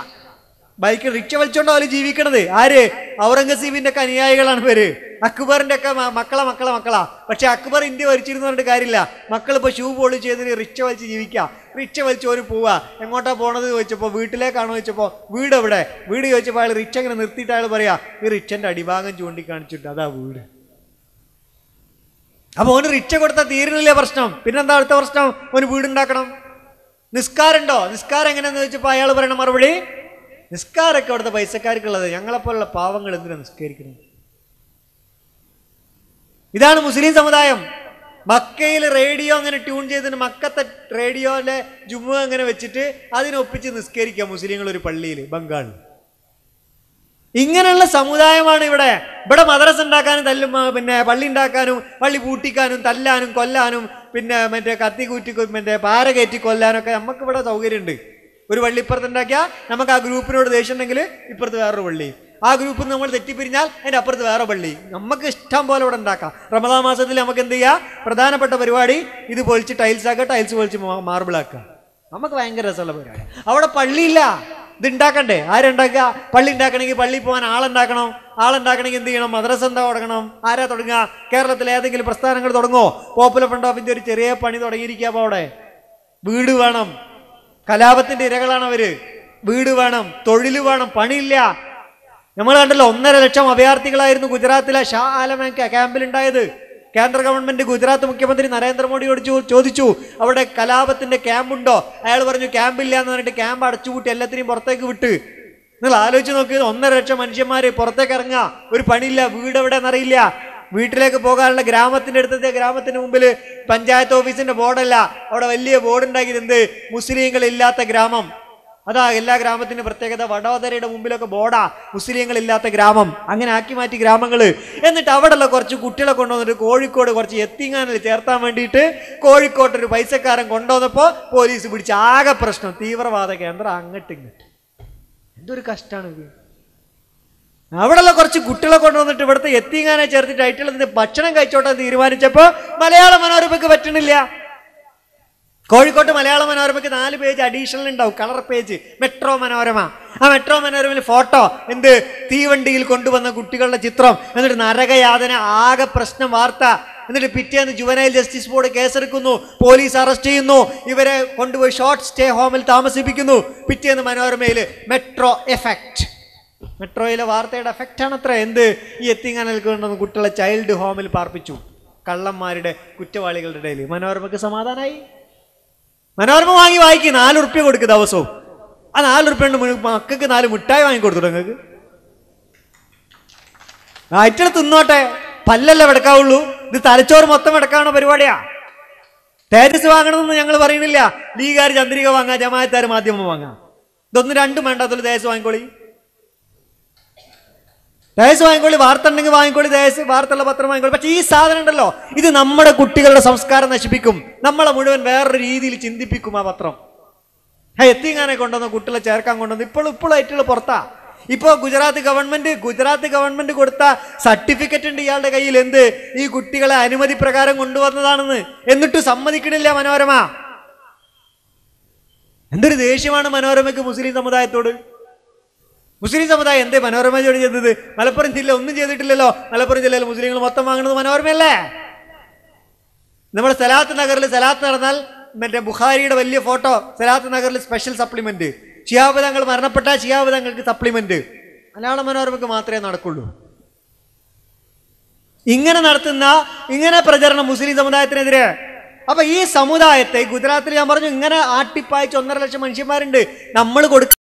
[SPEAKER 1] ബൈക്ക് റിക്ഷ വലിച്ചോണ്ട് അവർ ജീവിക്കണത്. ആര്? ഔറംഗസീബിന്റെ ഒക്കെ അനുയായികളാണ് പേര് അക്ബറിന്റെ ഒക്കെ മക്കള മക്കളെ മക്കളെ. പക്ഷെ അക്ബർ ഇന്ത്യ വലിച്ചിരുന്നു പറഞ്ഞിട്ട് കാര്യമില്ല. മക്കൾ ഇപ്പൊ ഷൂ പോളി ചെയ്തിട്ട് റിക്ഷ വലിച്ച് ജീവിക്കുക റിക്ഷ വലിച്ച് ഒരു പോവാ. എങ്ങോട്ടാ പോണത് ചോദിച്ചപ്പോ വീട്ടിലേക്കാണോ ചോദിച്ചപ്പോ വീട് എവിടെ വീട് ചോദിച്ചപ്പോൾ അയാൾ റിക്ഷ ഇങ്ങനെ നിർത്തിയിട്ട് അയാൾ പറയാ ഈ റിക്ഷന്റെ അടിഭാഗം ചൂണ്ടിക്കാണിച്ചിട്ട് അതാ വീട്. അപ്പൊ ഓന് റിക്ഷ കൊടുത്താൽ തീരുന്നില്ല പ്രശ്നം? പിന്നെന്താ അടുത്ത പ്രശ്നം? ഓന് വീടുണ്ടാക്കണം. നിസ്കാരമുണ്ടോ? നിസ്കാരം എങ്ങനെയാന്ന് ചോദിച്ചപ്പോൾ അയാൾ പറയണം മറുപടി നിസ്കാരമൊക്കെ അവിടുത്തെ പൈസക്കാർക്കുള്ളത്. ഞങ്ങളെപ്പോലുള്ള പാവങ്ങൾ എന്തിനാ നിസ്കരിക്കുന്നത്? ഇതാണ് മുസ്ലിം സമുദായം. മക്കയിൽ റേഡിയോ അങ്ങനെ ട്യൂൺ ചെയ്തിട്ട് മക്കത്തെ റേഡിയോയിലെ ജുമ്മ അങ്ങനെ വെച്ചിട്ട് അതിനൊപ്പിച്ച് നിസ്കരിക്കുക മുസ്ലിങ്ങൾ ഒരു പള്ളിയിൽ ബംഗാളിൽ ഇങ്ങനെയുള്ള സമുദായമാണ് ഇവിടെ. ഇവിടെ മദ്രസ ഉണ്ടാക്കാനും തല്ലും പിന്നെ പള്ളി ഉണ്ടാക്കാനും പള്ളി പൂട്ടിക്കാനും തല്ലാനും കൊല്ലാനും പിന്നെ മറ്റേ കത്തി കൂറ്റി മറ്റേ പാര കയറ്റി കൊല്ലാനൊക്കെ നമുക്ക് ഇവിടെ സൗകര്യമുണ്ട്. ഒരു പള്ളി ഇപ്പുറത്ത് ഉണ്ടാക്കിയാൽ നമുക്ക് ആ ഗ്രൂപ്പിനോട് ദേഷ്യം ഉണ്ടെങ്കിൽ ഇപ്പുറത്ത് വേറൊരു പള്ളി. ആ ഗ്രൂപ്പിൽ നമ്മൾ തെറ്റിപ്പിരിഞ്ഞാൽ അതിന്റെ അപ്പുറത്ത് വേറെ പള്ളി. നമുക്ക് ഇഷ്ടം പോലെ ഇവിടെ ഉണ്ടാക്കാം. റമദാ മാസത്തിൽ നമുക്ക് എന്ത് ചെയ്യാം? പ്രധാനപ്പെട്ട പരിപാടി ഇത് പൊളിച്ച് ടൈൽസ് ആക്കുക ടൈൽസ് പൊളിച്ച് മാർബിൾ ആക്കുക. നമുക്ക് ഭയങ്കര രസമുള്ള പരിപാടി. അവിടെ പള്ളിയില്ല. ഇത് ഉണ്ടാക്കണ്ടേ ആരുണ്ടാക്കുക? പള്ളി ഉണ്ടാക്കണമെങ്കിൽ പള്ളി പോകാൻ ആളുണ്ടാക്കണം. ആളുണ്ടാക്കണമെങ്കിൽ എന്ത് ചെയ്യണം? മദ്രസ എന്താ തുടങ്ങണം? ആരാ തുടങ്ങുക? കേരളത്തിൽ ഏതെങ്കിലും പ്രസ്ഥാനങ്ങൾ തുടങ്ങോ പോപ്പുലർ ഓഫ് ഇന്ത്യ ഒരു ചെറിയ പണി തുടങ്ങിയിരിക്കുക അവിടെ. വീട് വേണം. കലാപത്തിന്റെ ഇരകളാണ് അവർ. വീട് വേണം. തൊഴിൽ വേണം. പണിയില്ല. നമ്മൾ കണ്ടല്ലോ ഒന്നര ലക്ഷം അഭയാർത്ഥികളായിരുന്നു ഗുജറാത്തിലെ ഷാ ആലമ ക്യാമ്പിലുണ്ടായത്. കേന്ദ്ര ഗവൺമെന്റ് ഗുജറാത്ത് മുഖ്യമന്ത്രി നരേന്ദ്രമോദിയോട് ചോദിച്ചു അവിടെ കലാപത്തിന്റെ ക്യാമ്പുണ്ടോ? അയാൾ പറഞ്ഞു ക്യാമ്പില്ല എന്ന് പറഞ്ഞിട്ട് ക്യാമ്പ് അടച്ചുപൂട്ടി എല്ലാത്തിനെയും പുറത്തേക്ക് വിട്ട്. നിങ്ങൾ ആലോചിച്ച് നോക്ക് ഒന്നര ലക്ഷം മനുഷ്യന്മാര് പുറത്തേക്ക് ഇറങ്ങുക. ഒരു പണിയില്ല വീട് എവിടെ എന്നറിയില്ല വീട്ടിലേക്ക് പോകാനുള്ള ഗ്രാമത്തിന്റെ അടുത്തത്തെ ഗ്രാമത്തിന് മുമ്പിൽ പഞ്ചായത്ത് ഓഫീസിന്റെ ബോർഡല്ല. അവിടെ വലിയ ബോർഡ് ഉണ്ടാക്കിയത് എന്ത്? മുസ്ലിങ്ങൾ ഇല്ലാത്ത ഗ്രാമം. അതാ എല്ലാ ഗ്രാമത്തിന്റെ പ്രത്യേകത. വടോദരയുടെ മുമ്പിലൊക്കെ ബോർഡാ. മുസ്ലിങ്ങൾ ഇല്ലാത്ത ഗ്രാമം. അങ്ങനെ ആക്കി മാറ്റി ഗ്രാമങ്ങൾ എന്നിട്ട് അവിടെയുള്ള കുറച്ച് കുട്ടികളെ കൊണ്ടുവന്നിട്ട് കോഴിക്കോട് കുറച്ച് എത്തിങ്ങാനിൽ ചേർത്താൻ വേണ്ടിയിട്ട് കോഴിക്കോട്ട് ഒരു പൈസക്കാരൻ കൊണ്ടുവന്നപ്പോൾ പോലീസ് പിടിച്ച് ആകെ പ്രശ്നം. തീവ്രവാദ കേന്ദ്രം അങ്ങോട്ട് ഇങ്ങോട്ട്. എന്തൊരു കഷ്ടമാണ് ഇത്. അവിടെയുള്ള കുറച്ച് കുട്ടികളെ കൊണ്ടുവന്നിട്ട് ഇവിടുത്തെ എത്തിങ്ങാനെ ചേർത്തിട്ട് ആയിട്ടുള്ള ഭക്ഷണം കഴിച്ചോട്ടെ എന്ന് തീരുമാനിച്ചപ്പോൾ മലയാള മനോരമയ്ക്ക് പറ്റണില്ല. കോഴിക്കോട്ട് മലയാള മനോരമയ്ക്ക് നാല് പേജ് അഡീഷണൽ ഉണ്ടാവും. Colour page metro Manorama. ആ മെട്രോ മനോരമയിൽ ഫോട്ടോ എന്ത്? തീവണ്ടിയിൽ കൊണ്ടുവന്ന കുട്ടികളുടെ ചിത്രം. എന്നിട്ട് നരകയാതന ആകെ പ്രശ്നം വാർത്ത. എന്നിട്ട് പിറ്റേന്ന് ജുവനൈൽ ജസ്റ്റിസ് ബോർഡ് കേസെടുക്കുന്നു. പോലീസ് അറസ്റ്റ് ചെയ്യുന്നു. ഇവരെ കൊണ്ടുപോയി ഷോർട്ട് സ്റ്റേ ഹോമിൽ താമസിപ്പിക്കുന്നു. പിറ്റേന്ന് മനോരമയിൽ മെട്രോ എഫക്റ്റ് മെട്രോയിലെ വാർത്തയുടെ എഫക്റ്റ് ആണ് അത്ര എന്ത്? ഈ എത്തിങ്ങാനൽ കൊണ്ടുവന്ന കുട്ടികളെ ചൈൽഡ് ഹോമിൽ പാർപ്പിച്ചു. കള്ളന്മാരുടെ കുറ്റവാളികളുടെ ഇടയിൽ മനോരമയ്ക്ക് സമാധാനമായി മനോരമ വാങ്ങി വായിക്കും നാല് ഉറുപ്പ്യ കൊടുക്ക് ദിവസവും. ആ നാല് ഉറുപ്പ്യ കൊണ്ട് മക്കൾക്ക് നാല് മിഠായി വാങ്ങി കൊടുത്തു നിങ്ങൾക്ക്? ആയിട്ടൾ തിന്നോട്ടെ പല്ലല്ല വെടക്കാവുള്ളൂ ഇത് തലച്ചോറ് മൊത്തം വെടക്കാവുന്ന പരിപാടിയാ. തേജസ് വാങ്ങണമെന്ന് ഞങ്ങൾ പറയുന്നില്ല. ലീഗുകാർ ചന്ദ്രിക വാങ്ങാം ജമാഅത്താർ മാധ്യമം വാങ്ങാം. ഇതൊന്നും രണ്ടും വേണ്ടാത്തുള്ളൂ തേജസ് വാങ്ങിക്കോളി. തേജസ് വാങ്ങിക്കോളി വാർത്ത ഉണ്ടെങ്കിൽ വാങ്ങിക്കോളി ദേശ വാർത്തയുള്ള പത്രം വാങ്ങിക്കോളി. പക്ഷേ ഈ സാധനം ഉണ്ടല്ലോ ഇത് നമ്മുടെ കുട്ടികളുടെ സംസ്കാരം നശിപ്പിക്കും. നമ്മളെ മുഴുവൻ വേറൊരു രീതിയിൽ ചിന്തിപ്പിക്കും ആ പത്രം. എത്തിങ്ങാനെ കൊണ്ടുവന്നു കുട്ടികളെ ചേർക്കാൻ കൊണ്ടുവന്ന് ഇപ്പോൾ ഇപ്പോഴും ആയിട്ടുള്ള പുറത്താ. ഇപ്പോൾ ഗുജറാത്ത് ഗവൺമെന്റ് ഗുജറാത്ത് ഗവൺമെന്റ് കൊടുത്ത സർട്ടിഫിക്കറ്റ് ഉണ്ട് ഇയാളുടെ കയ്യിൽ. എന്ത്? ഈ കുട്ടികളെ അനുമതി പ്രകാരം കൊണ്ടുവന്നതാണെന്ന്. എന്നിട്ട് സമ്മതിക്കണില്ല മനോരമ. എന്തൊരു ദേഷ്യമാണ് മനോരമയ്ക്ക് മുസ്ലിം സമുദായത്തോട്? മുസ്ലിം സമുദായം എന്തേ മനോരമ ജോലി ചെയ്തത്? മലപ്പുറം ജില്ല ഒന്നും ചെയ്തിട്ടില്ലല്ലോ. മലപ്പുറം ജില്ലയിൽ മുസ്ലിങ്ങൾ മൊത്തം വാങ്ങുന്നത് മനോരമയല്ലേ? നമ്മുടെ സലാത്ത് നഗറിൽ സലാത്ത് നടന്നാൽ മറ്റേ ബുഖാരിയുടെ വലിയ ഫോട്ടോ സലാത്ത് നഗറിൽ സ്പെഷ്യൽ സപ്ലിമെന്റ് ഷിയാബ് മരണപ്പെട്ട ചിയാപതങ്ങൾക്ക് സപ്ലിമെന്റ് മലയാള മനോരമയ്ക്ക് മാത്രമേ നടക്കുള്ളൂ. ഇങ്ങനെ നടത്തുന്ന ഇങ്ങനെ പ്രചരണം മുസ്ലിം സമുദായത്തിനെതിരെ. അപ്പൊ ഈ സമുദായത്തെ ഗുജറാത്തിൽ ഞാൻ പറഞ്ഞു ഇങ്ങനെ ആട്ടിപ്പായിച്ച് ഒന്നര ലക്ഷം മനുഷ്യന്മാരുണ്ട്. നമ്മൾ കൊടുക്ക